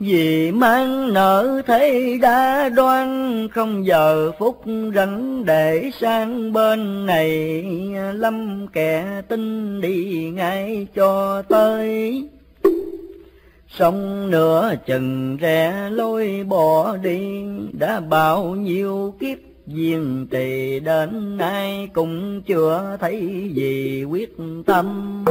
Vì mang nợ thế đã đoan, Không giờ phút rảnh để sang bên này, Lâm kẻ tin đi ngay cho tới. Xong nửa chừng rẽ lối bỏ đi, Đã bao nhiêu kiếp Duyên trì đến nay cũng chưa thấy gì quyết tâm.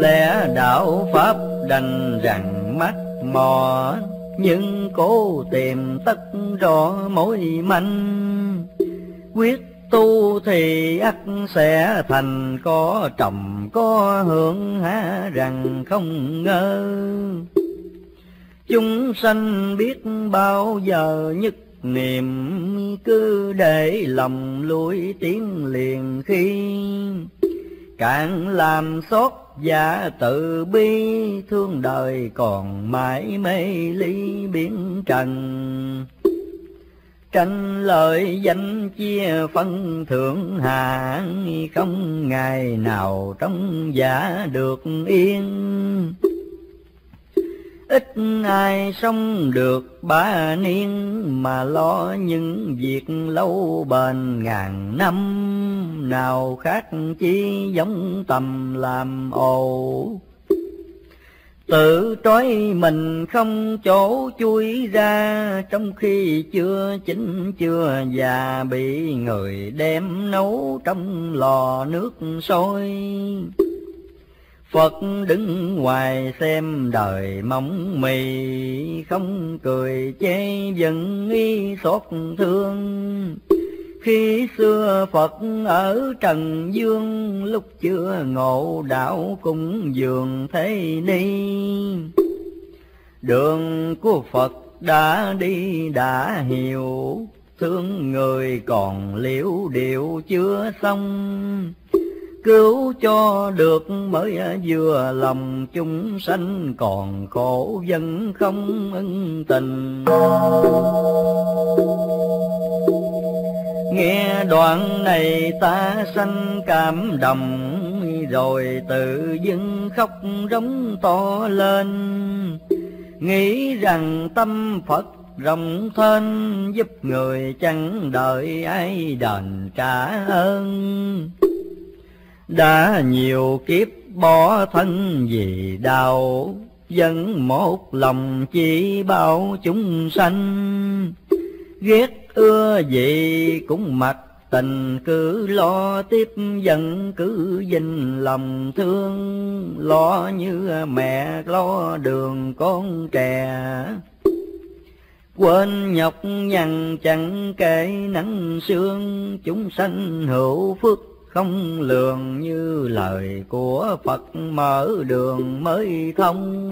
Lẽ đạo Pháp đành rằng mắt mò, Nhưng cố tìm tất rõ mối manh. Quyết tu thì ắt sẽ thành có trầm có hưởng, há rằng không ngơ chúng sanh biết bao giờ nhất niệm, cứ để lòng lũi tiếng liền khi càng làm xót giả tự bi, thương đời còn mãi mê ly biến trần. Tranh lợi danh chia phân thượng hạ không ngày nào trong giả được yên ít ai sống được ba niên mà lo những việc lâu bền. Ngàn năm nào khác chi giống tầm làm ồ. Tự trói mình không chỗ chui ra, trong khi chưa chín, chưa già bị người đem nấu trong lò nước sôi. Phật đứng ngoài xem đời mong mì, không cười chê dần nghi xót thương. Khi xưa Phật ở Trần Dương, lúc chưa ngộ đạo cũng dường thế ni. Đường của Phật đã đi đã hiểu, thương người còn liễu điệu chưa xong cứu cho được mới vừa lòng chúng sanh, còn khổ dân không ân tình. Nghe đoạn này ta sanh cảm động, rồi tự dưng khóc rống to lên. Nghĩ rằng tâm phật rộng thênh, giúp người chẳng đợi ai đền trả ơn đã nhiều kiếp bỏ thân vì đau, vẫn một lòng chỉ bao chúng sanh. Ghét ưa gì cũng mặc tình, cứ lo tiếp dẫn cứ dình lòng thương. Lo như mẹ, lo đường con trẻ quên nhọc nhằn chẳng kể nắng sương, chúng sanh hữu phước không lường như lời của Phật mở đường mới thông.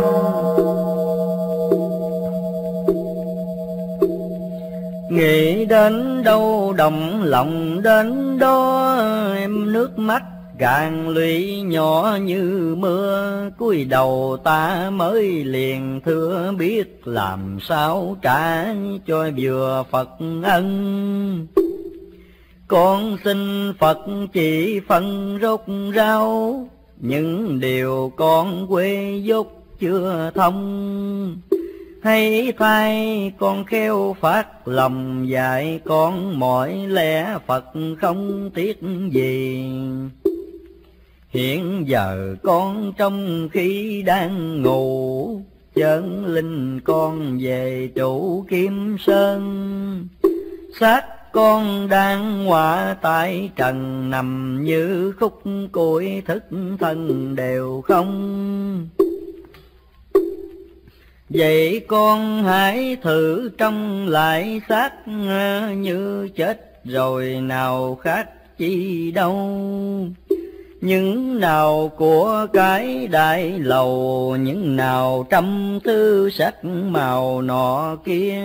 Nghĩ đến đâu động lòng đến đó, em nước mắt càng lụy nhỏ như mưa cúi đầu ta mới liền thưa biết làm sao trả cho vừa Phật ân con xin Phật chỉ phân rốt rau, những điều con quê dốt chưa thông. Hay thay con kheo phát lòng dạy con mọi lẽ Phật không tiếc gì. Hiện giờ con trong khi đang ngủ, chân linh con về trụ kim sơn. Xác con đang họa tại trần, nằm như khúc củi thức thân đều không. Vậy con hãy thử trong lại xác như chết rồi nào khác chi đâu. Những nào của cái đại lầu, những nào trăm tư sắc màu nọ kia,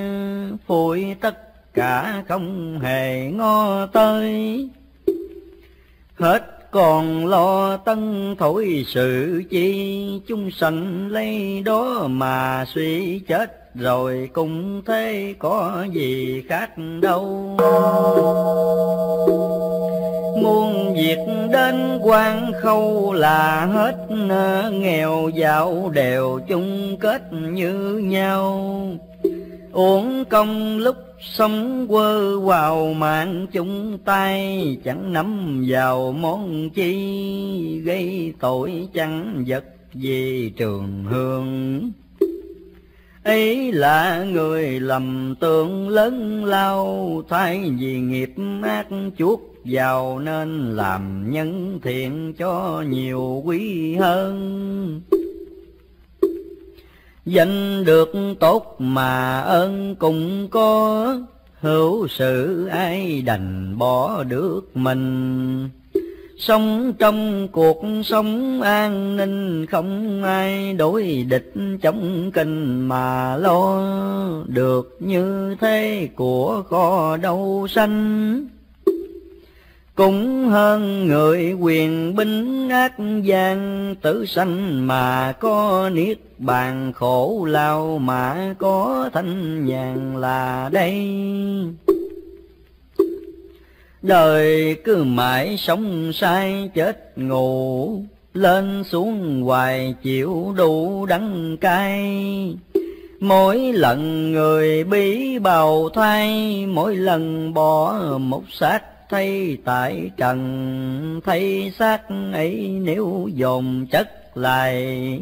phủi tất cả không hề ngó tới. Hết còn lo tân thổi sự chi chung sanh lấy đó mà suy chết, rồi cũng thế có gì khác đâu. Muôn việc đến quan khâu là hết nghèo giàu đều chung kết như nhau. Uổng công lúc sống quơ vào mạng chúng tay, chẳng nắm vào món chi, gây tội chẳng vật gì trường hương. Ấy là người lầm tưởng lớn lao, thay vì nghiệp ác chuốc vào nên làm nhân thiện cho nhiều quý hơn danh được tốt mà ơn cũng có. Hữu sự ai đành bỏ được mình? Sống trong cuộc sống an ninh không ai đối địch chống kinh mà lo được như thế của kho đâu sanh cũng hơn người quyền binh ác gian, tử sanh mà có niết bàn, khổ lao mà có thanh nhàn là đây. Đời cứ mãi sống sai chết ngủ, lên xuống hoài chịu đủ đắng cay. Mỗi lần người bí bào thay, mỗi lần bỏ một xác thấy tại trần, thấy xác ấy nếu dồn chất lại,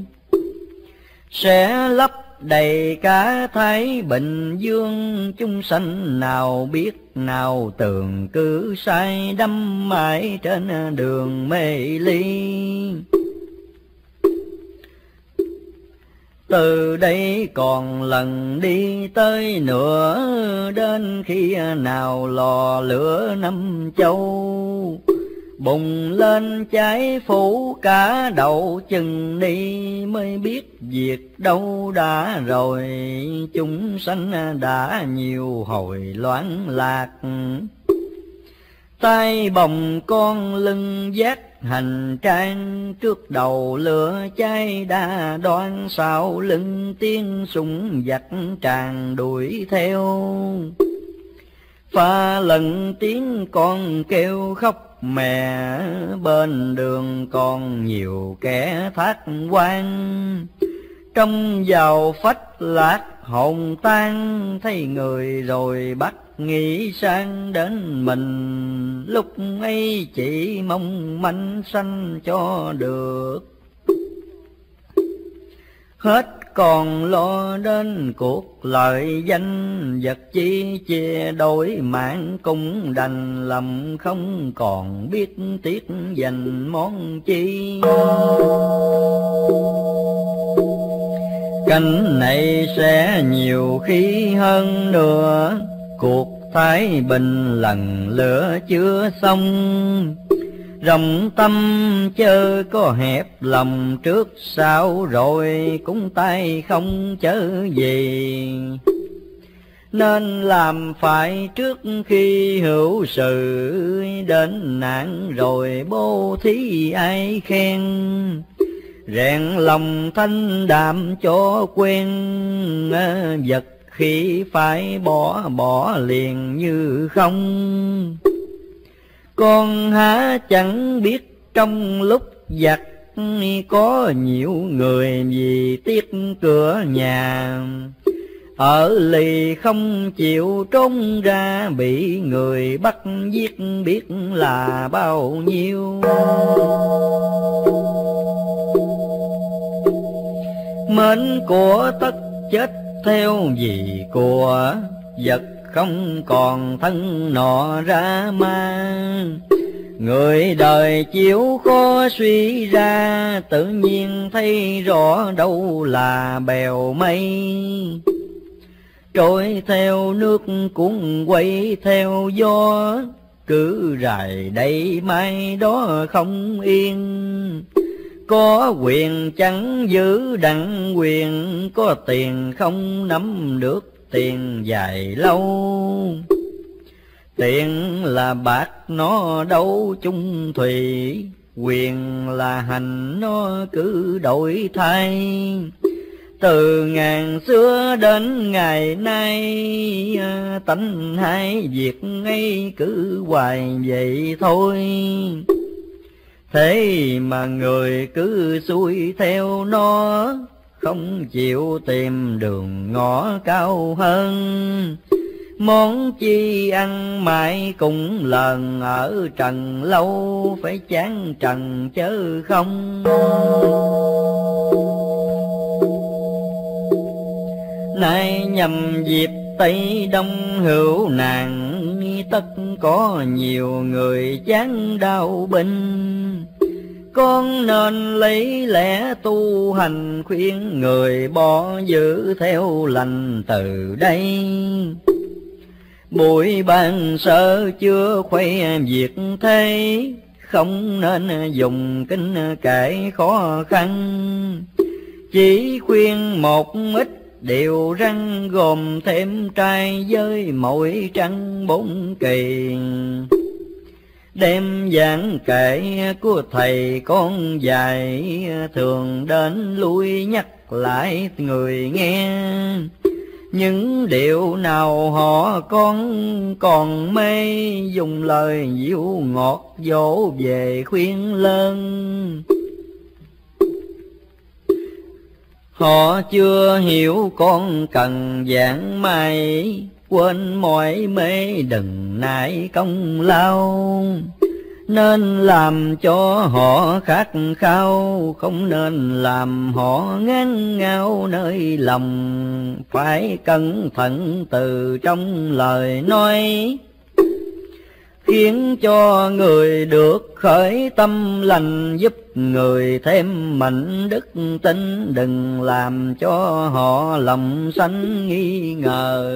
sẽ lấp đầy cả thái bình dương. Chung sanh nào biết, nào tường cứ sai đâm mãi trên đường mê ly. Từ đây còn lần đi tới nữa đến khi nào lò lửa năm châu. Bùng lên cháy phủ cả đầu chừng đi mới biết việc đâu đã rồi. Chúng sanh đã nhiều hồi loạn lạc. Tay bồng con lưng giác hành trang trước đầu lửa cháy đa đoan sau lưng tiên súng giặc tràn đuổi theo. Pha lần tiếng con kêu khóc mẹ, bên đường còn nhiều kẻ thác quan. Trong giàu phách lạc hồn tan thấy người rồi bắt nghĩ sang đến mình. Lúc ấy chỉ mong manh sanh cho được hết còn lo đến cuộc lợi danh vật chi chia đổi mạng cũng đành lầm không còn biết tiếc dành món chi. Cảnh này sẽ nhiều khi hơn nữa cuộc thái bình lần lửa chưa xong rộng tâm chớ có hẹp lòng trước sau rồi cũng tay không chớ gì. Nên làm phải trước khi hữu sự, đến nạn rồi bố thí ai khen. Rèn lòng thanh đạm cho quen vật khi phải bỏ bỏ liền như không con há chẳng biết trong lúc giặt có nhiều người vì tiếc cửa nhà. Ở lì không chịu trốn ra bị người bắt giết biết là bao nhiêu. Mến của tất chết theo gì của vật không còn thân nọ ra ma. Người đời chịu khó suy ra, tự nhiên thấy rõ đâu là bèo mây. Trôi theo nước cũng quay theo gió, cứ rài đây mai đó không yên. Có quyền chẳng giữ đặng quyền, có tiền không nắm được tiền dài lâu. Tiền là bạc, nó đâu chung thủy. Quyền là hành, nó cứ đổi thay. Từ ngàn xưa đến ngày nay à, tánh hai việc ngay cứ hoài vậy thôi. Thế mà người cứ xuôi theo nó không chịu tìm đường ngõ cao hơn. Món chi ăn mãi cũng lần ở trần lâu, phải chán trần chớ không. Nay nhằm dịp tây đông, hữu nàng tất có nhiều người chán đau bệnh con nên lấy lẽ tu hành khuyên người bỏ giữ theo lành từ đây. Buổi bàn sơ chưa khoe việc thế, không nên dùng kinh kể khó khăn. Chỉ khuyên một ít điều răng gồm thêm trai với mỗi trăng bốn kỳ. Đêm giảng kể của thầy con dạy, Thường đến lui nhắc lại người nghe. Những điều nào họ con còn mê, Dùng lời dịu ngọt dỗ về khuyên lớn. Họ chưa hiểu con cần giảng may, Quên mọi mê đừng nại công lao, Nên làm cho họ khát khao, Không nên làm họ ngán ngao nơi lòng, Phải cẩn thận từ trong lời nói khiến cho người được khởi tâm lành giúp người thêm mạnh đức tin đừng làm cho họ lòng sanh nghi ngờ.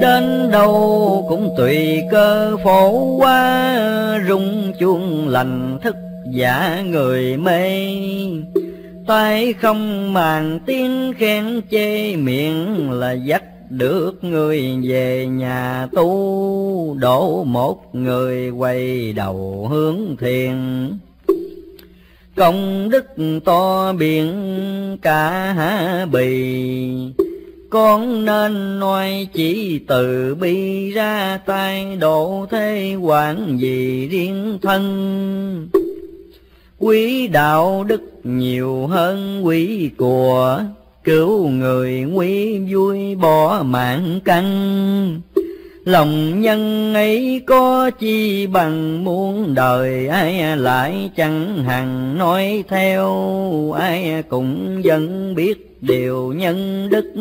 Đến đâu cũng tùy cơ phổ qua, rung chuông lành thức giả người mê. Tay không màng tiếng khen chê miệng là dắt được người về nhà tu, đổ một người quay đầu hướng thiền. Công đức to biển cả há bì, con nên nói chỉ từ bi ra tay, độ thế quản gì riêng thân. Quý đạo đức nhiều hơn quý của cứu người nguy vui bỏ mạng căng lòng nhân ấy có chi bằng muôn đời, ai lại chẳng hằng nói theo, ai cũng vẫn biết điều nhân đức.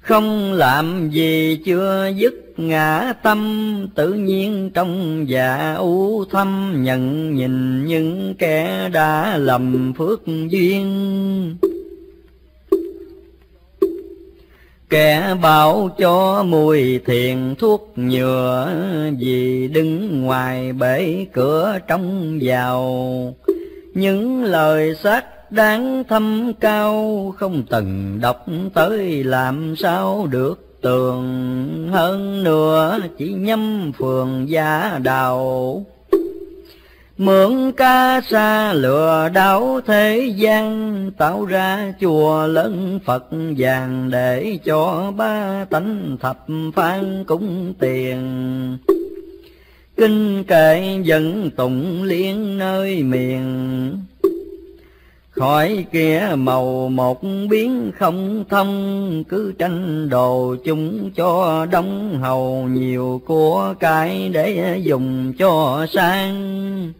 Không làm gì chưa dứt ngã tâm tự nhiên trong dạ u thâm, nhận nhìn những kẻ đã lầm phước duyên. Kẻ bảo cho mùi thiền thuốc nhựa, vì đứng ngoài bể cửa trong vào. Những lời sắc đáng thâm cao, không từng đọc tới làm sao được tường hơn nữa chỉ nhâm phường gia đào mượn ca sa lừa đảo thế gian, tạo ra chùa lớn phật vàng để cho ba tánh thập phan cúng tiền. Kinh kệ dẫn tụng liên nơi miền khỏi kia màu một biến không thông, cứ tranh đồ chúng cho đông hầu, nhiều của cái để dùng cho sang.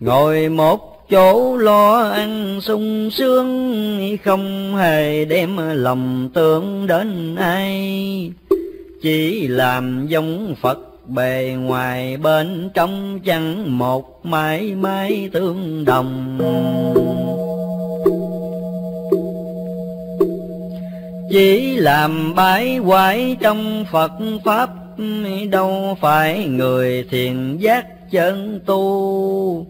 Ngồi một chỗ lo ăn sung sướng, không hề đem lòng tưởng đến ai. Chỉ làm giống phật bề ngoài bên trong chẳng một mãi mãi tương đồng. Chỉ làm bái quái trong Phật Pháp, đâu phải người thiền giác chân tu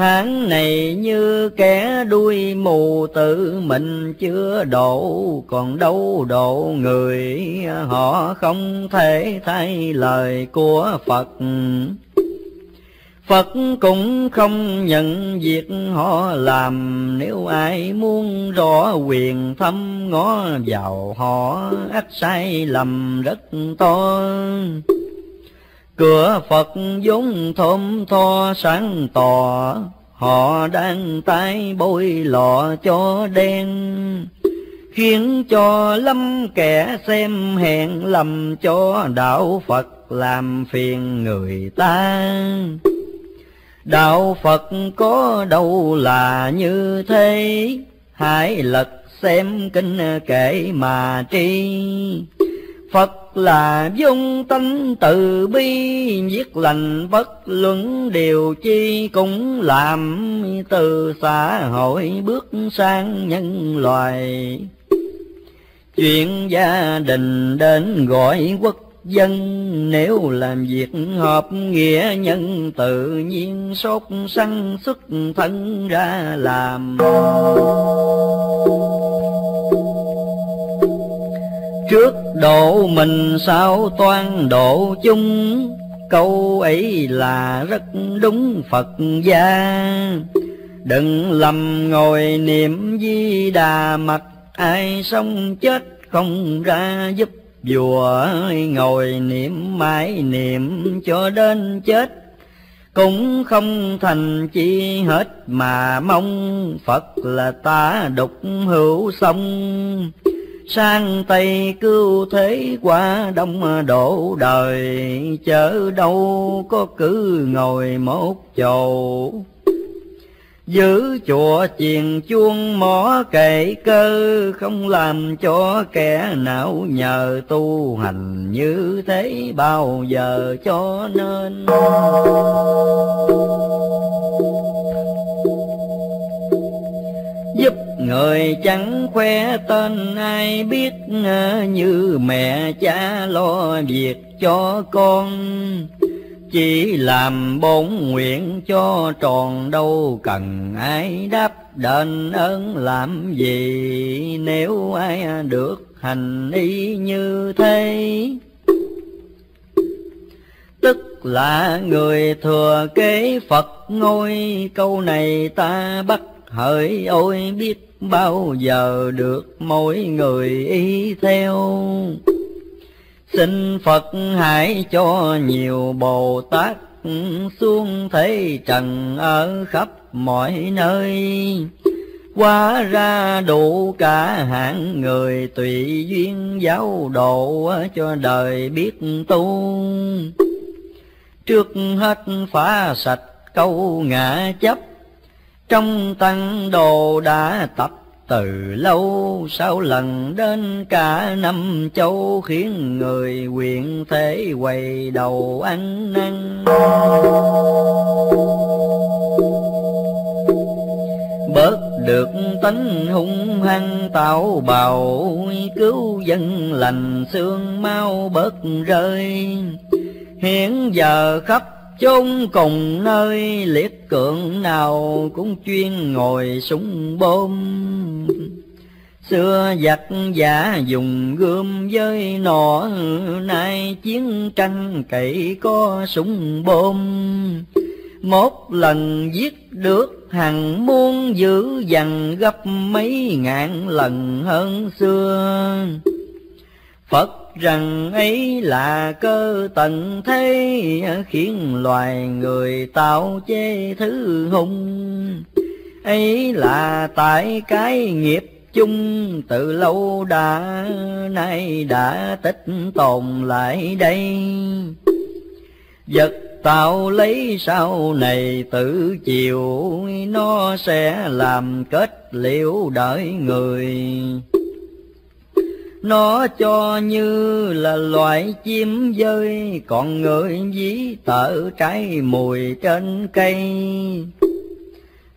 tháng này như kẻ đuôi mù tự mình chưa độ, còn đâu độ người, họ không thể thay lời của Phật. Phật cũng không nhận việc họ làm, nếu ai muốn rõ quyền thâm ngó vào họ, ắt sai lầm rất to. Cửa Phật vốn thơm tho sáng tỏ, Họ đang tay bôi lọ cho đen, Khiến cho lâm kẻ xem hẹn lầm cho đạo Phật làm phiền người ta. Đạo Phật có đâu là như thế, Hãy lật xem kinh kể mà tri. Phật là dung tánh từ bi, Giết lành bất luận điều chi cũng làm, Từ xã hội bước sang nhân loài. Chuyện gia đình đến gọi quốc dân, Nếu làm việc hợp nghĩa nhân tự nhiên sốt săn xuất thân ra làm. Trước Độ mình sao toan độ chung. Câu ấy là rất đúng Phật gia. Đừng lầm ngồi niệm di đà mặt Ai sống chết không ra giúp Vua ngồi niệm mãi niệm cho đến chết. Cũng không thành chi hết mà mong. Phật là ta đục hữu sông sang tây cứu thế qua đông độ đời. Chớ đâu có cứ ngồi một chỗ giữ chùa chiền chuông mỏ kệ cơ, không làm cho kẻ nào nhờ tu hành như thế bao giờ cho nên người chẳng khoe tên ai biết như mẹ cha lo việc cho con. Chỉ làm bổn nguyện cho tròn đâu cần ai đáp đền ơn làm gì. Nếu ai được hành y như thế, tức là người thừa kế Phật ngôi. Câu này ta bắt hỡi ôi biết bao giờ được mỗi người y theo Xin Phật hãy cho nhiều Bồ Tát xuống thế trần ở khắp mọi nơi. Quá ra đủ cả hạng người tùy duyên giáo độ cho đời biết tu. Trước hết phá sạch câu ngã chấp, trong tăng đồ đã tập từ lâu, sau lần đến cả năm châu khiến người quyện thế quay đầu ăn năn. Bớt được tánh hung hăng tạo bào cứu dân lành xương mau bớt rơi. Hiện giờ khắp chung cùng nơi liệt cưỡng nào cũng chuyên ngồi súng bom. Xưa giặc giả dùng gươm với nọ nay chiến tranh cậy có súng bom. Một lần giết được hàng muôn dữ dằn, gấp mấy ngàn lần hơn xưa. Phật rằng ấy là cơ tận thế, khiến loài người tạo chế thứ hung. Ấy là tại cái nghiệp chung từ lâu đã, nay đã tích tồn lại đây. Vật tạo lấy sau này tự chịu, nó sẽ làm kết liễu đợi người nó cho như là loại chim dơi, còn người dí tở trái mùi trên cây.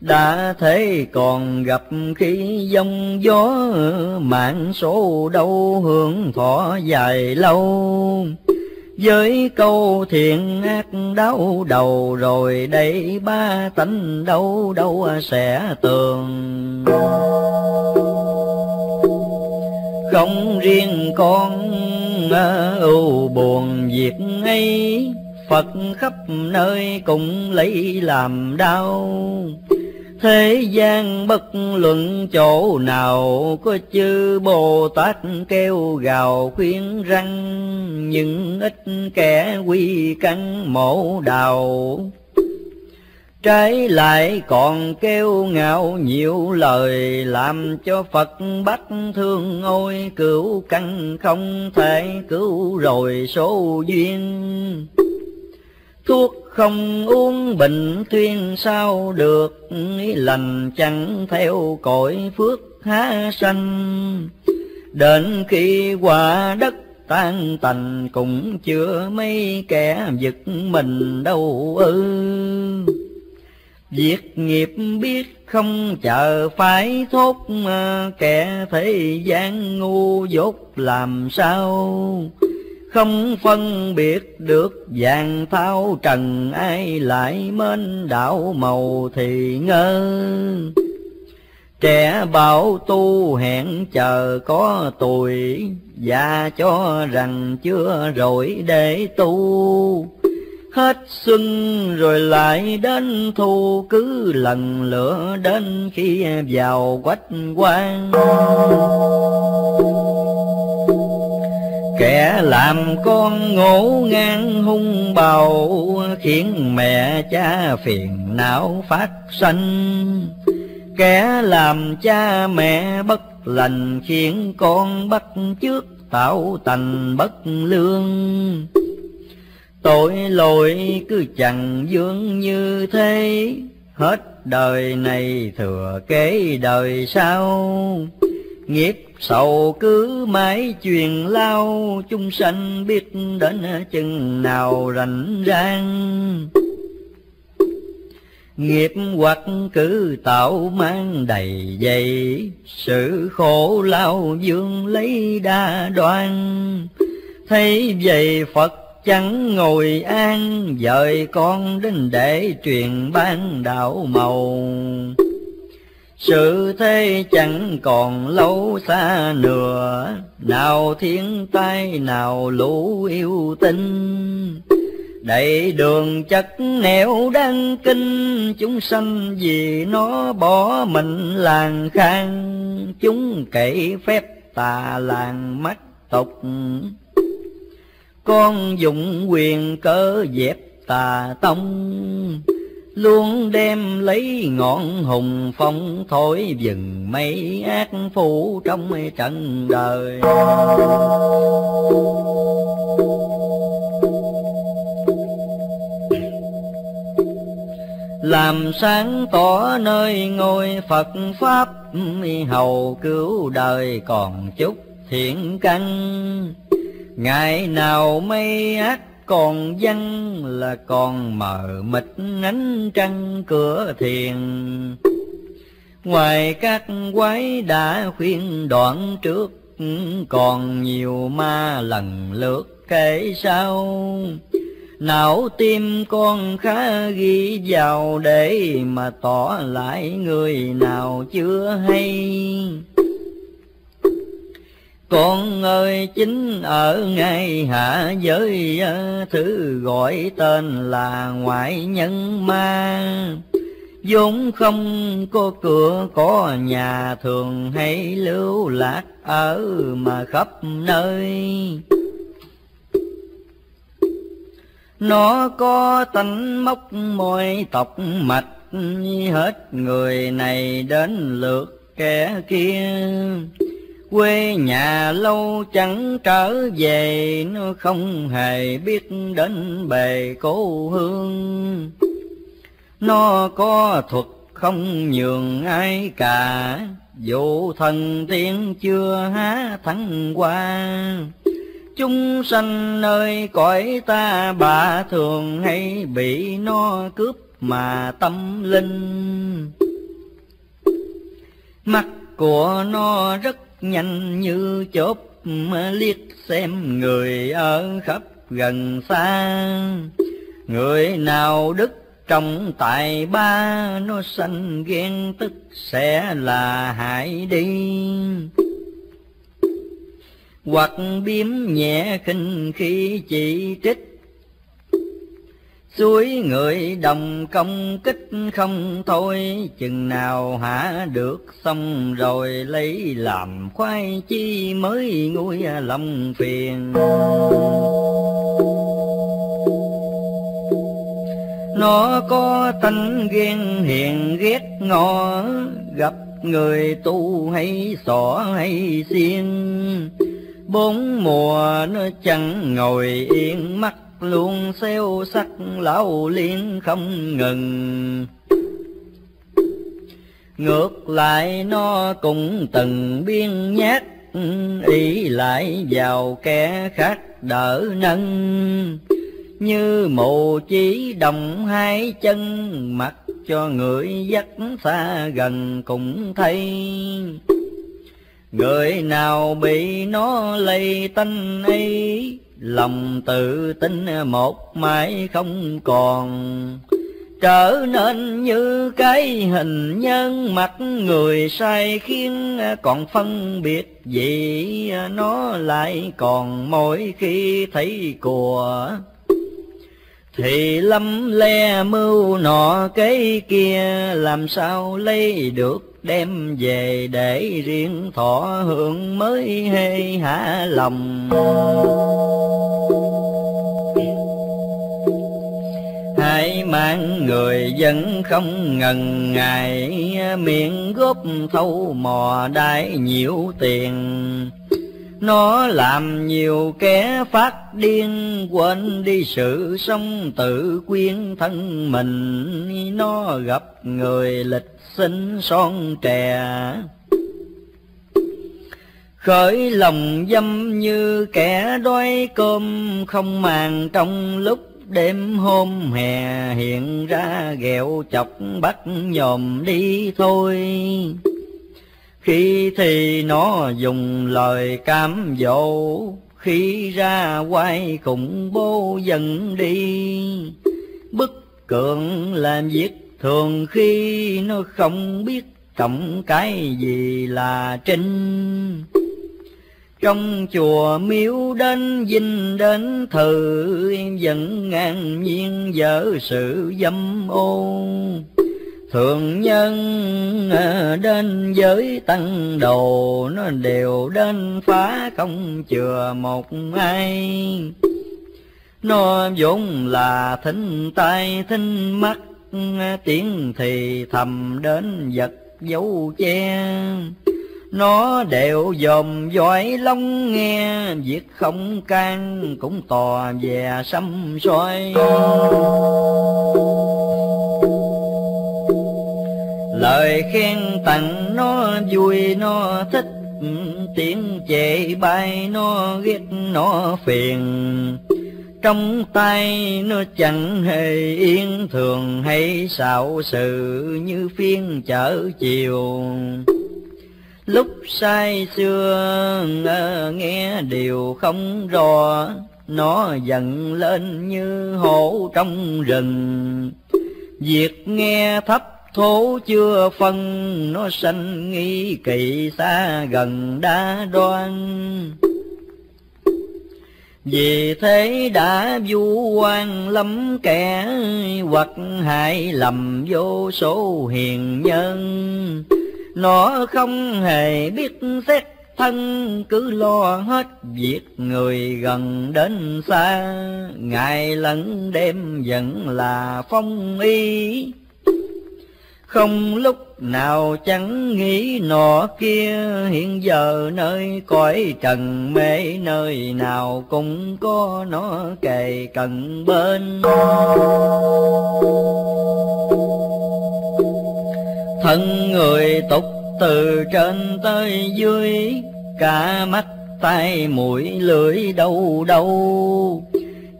Đã thế còn gặp khi giông gió, mạng số đâu hưởng thọ dài lâu. Với câu thiện ác đau đầu rồi đây ba tánh đâu đâu sẽ tường không riêng con ưu buồn việc ấy Phật khắp nơi cũng lấy làm đau Thế gian bất luận chỗ nào có chư Bồ Tát kêu gào khuyên răng, Nhưng ít kẻ quy căn mổ đào. Trái lại còn kêu ngạo nhiều lời, Làm cho Phật bắt thương ôi cứu căn không thể cứu rồi số duyên. Thuốc không uống bệnh thuyên sao được, Lành chẳng theo cõi phước há sanh. Đến khi quả đất tan tành cũng chưa mấy kẻ giật mình đâu ư. Việc nghiệp biết không chờ phải thốt, Kẻ thế gian ngu dốt làm sao không phân biệt được vàng thao trần ai lại mến đạo màu thì ngơ Trẻ bảo tu hẹn chờ có tuổi, Và cho rằng chưa rồi để tu. Hết xuân rồi lại đến thu, Cứ lần lửa đến khi vào quách quan. Kẻ làm con ngỗ ngang hung bầu Khiến mẹ cha phiền não phát sanh Kẻ làm cha mẹ bất lành khiến con bắt trước tạo thành bất lương. Tội lỗi cứ chẳng dương như thế, hết đời này thừa kế đời sau. Nghiệp sầu cứ mãi truyền lao, chung sanh biết đến chừng nào rảnh rang. Nghiệp hoặc cứ tạo mang đầy dày sự khổ lao dương lấy đa đoan. Thấy vậy phật chẳng ngồi an dời con đến để truyền ban đạo màu. Sự thế chẳng còn lâu xa nữa nào thiên tai nào lũ yêu tinh. Đầy đường chất nẻo đang kinh, Chúng sanh vì nó bỏ mình làng khang, Chúng kể phép tà làng mắt tục. Con dụng quyền cớ dẹp tà tông, Luôn đem lấy ngọn hùng phong thổi dừng mấy ác phụ trong trận đời. làm sáng tỏ nơi ngôi Phật Pháp hầu cứu đời còn chút thiện căn. Ngày nào mây ác còn văng là còn mờ mịt ánh trăng cửa thiền. Ngoài các quái đã khuyên đoạn trước, còn nhiều ma lần lượt kể sau não tim con khá ghi vào để mà tỏ lại người nào chưa hay con ơi chính ở ngay hạ giới ờ, thứ gọi tên là ngoại nhân ma vốn không có cửa có nhà thường hay lưu lạc ở mà khắp nơi nó có tánh móc môi tộc mạch, Hết người này đến lượt kẻ kia. Quê nhà lâu chẳng trở về, Nó không hề biết đến bề cố hương. Nó có thuật không nhường ai cả, Dù thần tiên chưa há thắng qua chúng sanh nơi cõi ta bà thường hay bị nó cướp mà tâm linh mắt của nó rất nhanh như chớp liếc xem người ở khắp gần xa. Người nào đức trong tài ba, nó sanh ghen tức sẽ là hại đi. Hoặc biếm nhẹ khinh khi chỉ trích suối người đồng công kích không thôi, chừng nào hả được xong rồi lấy làm khoai chi mới nguôi lòng phiền nó có tánh ghen hiền ghét ngọ gặp người tu hay xỏ hay xiên. Bốn mùa nó chẳng ngồi yên mắt luôn xeo sắc lão liên không ngừng. Ngược lại nó cũng từng biên nhát ý lại vào kẻ khác đỡ nâng. Như mù chỉ đồng hai chân mặc cho người dắt xa gần cũng thấy. Người nào bị nó lây tanh ấy, Lòng tự tin một mãi không còn. trở nên như cái hình nhân, mặt người sai khiến còn phân biệt gì, nó lại còn mỗi khi thấy của thì lâm le mưu nọ cái kia, làm sao lấy được đem về để riêng thọ hưởng mới hê hạ lòng. Hãy mang người dân không ngần ngại, miệng góp thâu mò đại nhiều tiền. Nó làm nhiều kẻ phát điên, quên đi sự sống tự quyên thân mình. Nó gặp người lịch xinh son trẻ. Khởi lòng dâm như kẻ đói cơm, không màng trong lúc đêm hôm hè. Hiện ra ghẹo chọc bắt nhòm đi thôi. Khi thì nó dùng lời cám dỗ, khi ra quay khủng bố dần đi. Bức cưỡng làm việc thường khi nó không biết trọng cái gì là trinh, trong chùa miếu đến dinh đến thử em vẫn ngang nhiên dở sự dâm ô. Thường nhân ờ, đến giới tăng đồ, nó đều đến phá không chừa một ai. Nó vốn là thính tai, thính mắt tiếng thì thầm đến vật dấu che. Nó đều dòm dõi lông nghe, việc không can cũng tò về xăm soi. Lời khen tặng nó vui, nó thích, tiếng chạy bay nó ghét, nó phiền trong tay nó chẳng hề yên, thường hay xạo sự như phiên chợ chiều. Lúc say xưa nghe điều không rõ, nó dần lên như hổ trong rừng. Việc nghe thấp thố chưa phân, nó sanh nghi kỳ xa gần đa đoan vì thế đã vu oan lắm kẻ, hoặc hại lầm vô số hiền nhân. Nó không hề biết xét thân, cứ lo hết việc người gần đến xa. Ngày lẫn đêm vẫn là phong y. Không lúc nào chẳng nghĩ nọ kia, hiện giờ nơi cõi trần mê, nơi nào cũng có nó kề cận bên. Thân người tục từ trên tới dưới, cả mắt tay mũi, lưỡi đâu đâu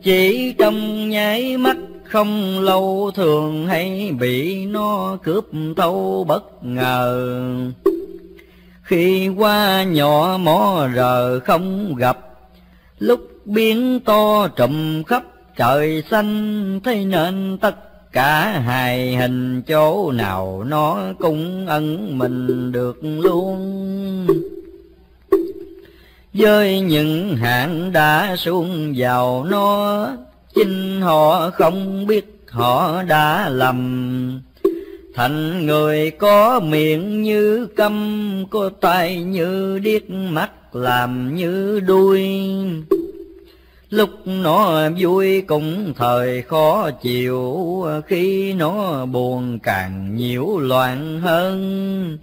chỉ trong nháy mắt không lâu thường hay bị nó cướp thâu bất ngờ. Khi qua nhỏ mó rờ không gặp, lúc biến to trùm khắp trời xanh thế nên tất cả hài hình chỗ nào nó cũng ân mình được luôn. Với những hạng đã xuống vào nó chính họ không biết họ đã lầm. Thành người có miệng như câm, có tay như điếc, mắt làm như đuôi. Lúc nó vui cũng thời khó chịu, khi nó buồn càng nhiễu loạn hơn.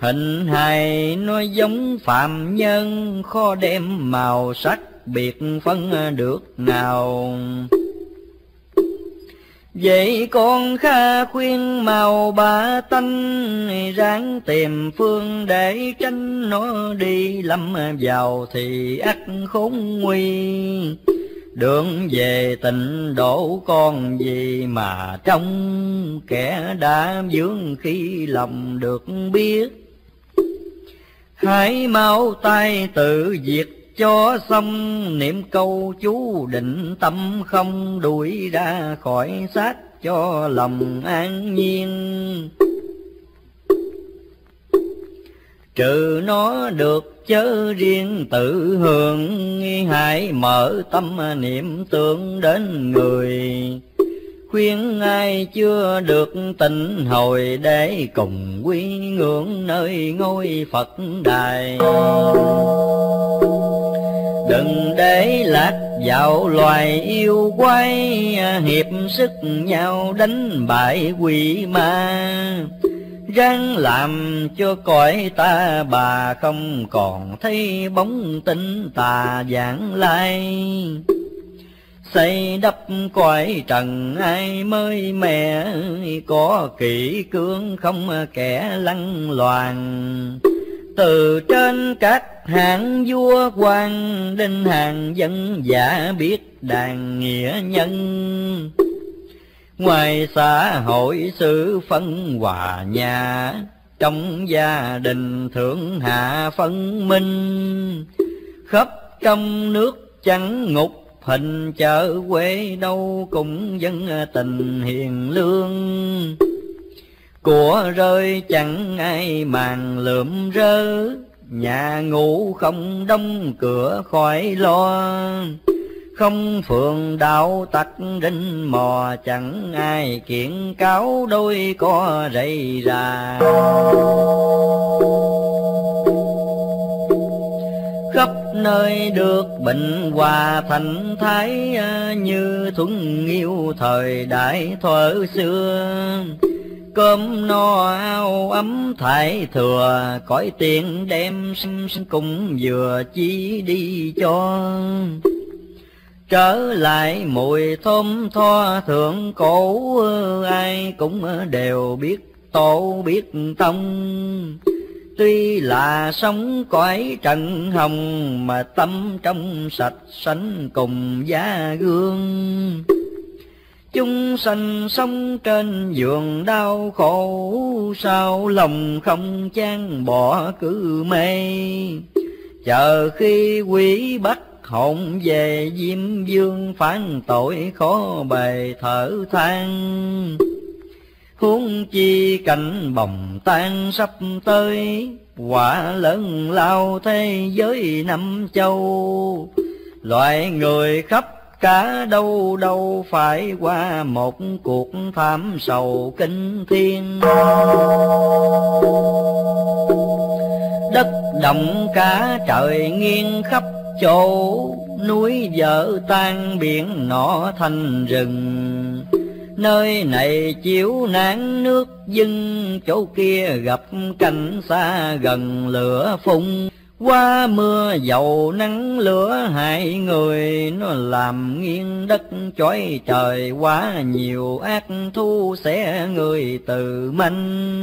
Hình hài nó giống phạm nhân, khó đem màu sắc biệt phân được nào. Vậy con kha khuyên màu bà tanh, ráng tìm phương để tránh nó đi, lâm vào thì ắt khốn nguy. Đường về tịnh độ con gì mà trong kẻ đã dưỡng khi lòng được biết. Hãy mau tay tự diệt cho xong niệm câu chú định tâm không đuổi ra khỏi xác cho lòng an nhiên. Trừ nó được chớ riêng tự hưởng hãy mở tâm niệm tưởng đến người khuyên ai chưa được tình hồi để cùng quy ngưỡng nơi ngôi Phật đài. Đừng để lạc vào loài yêu quái, hiệp sức nhau đánh bại quỷ ma. Ráng làm cho cõi ta bà không còn thấy bóng tinh tà dạng lai xây đắp cõi trần ai mới mẹ có kỷ cương không kẻ lăng loàn. Từ trên các hạng vua quan đến hàng dân giả biết đàn nghĩa nhân. Ngoài xã hội sự phân hòa nhà, trong gia đình thượng hạ phân minh. Khắp trong nước chẳng ngục hình chợ quê đâu cũng dân tình hiền lương. Của rơi chẳng ai màng lượm rơ nhà ngủ không đóng cửa khỏi lo. Không phường đạo tặc rinh mò, chẳng ai kiện cáo đôi có rầy ra nơi được bình hòa thành thái à, như thuần yêu thời đại thuở xưa. Cơm no ao ấm thải thừa, cõi tiền đem sinh sinh cùng vừa chi đi cho. Trở lại mùi thơm tho thượng cổ, ai cũng đều biết, tổ biết tông Tuy là sống cõi trần hồng, Mà tâm trong sạch sánh cùng giá gương. Chúng sanh sống trên giường đau khổ, Sao lòng không chan bỏ cứ mê? Chờ khi quý bắt hồn về, diêm dương phán tội khó bề thở than huống chi cảnh bồng tan sắp tới, quả lớn lao thế giới năm châu. Loại người khắp cả đâu đâu phải qua một cuộc tham sầu kinh thiên. Đất động cả trời nghiêng khắp chỗ, núi vỡ tan biển nọ thành rừng nơi này chiếu nắng nước dưng chỗ kia gặp cảnh xa gần lửa phun. Qua mưa dầu nắng lửa hại người, nó làm nghiêng đất chói trời, quá nhiều ác thu sẽ người từ manh.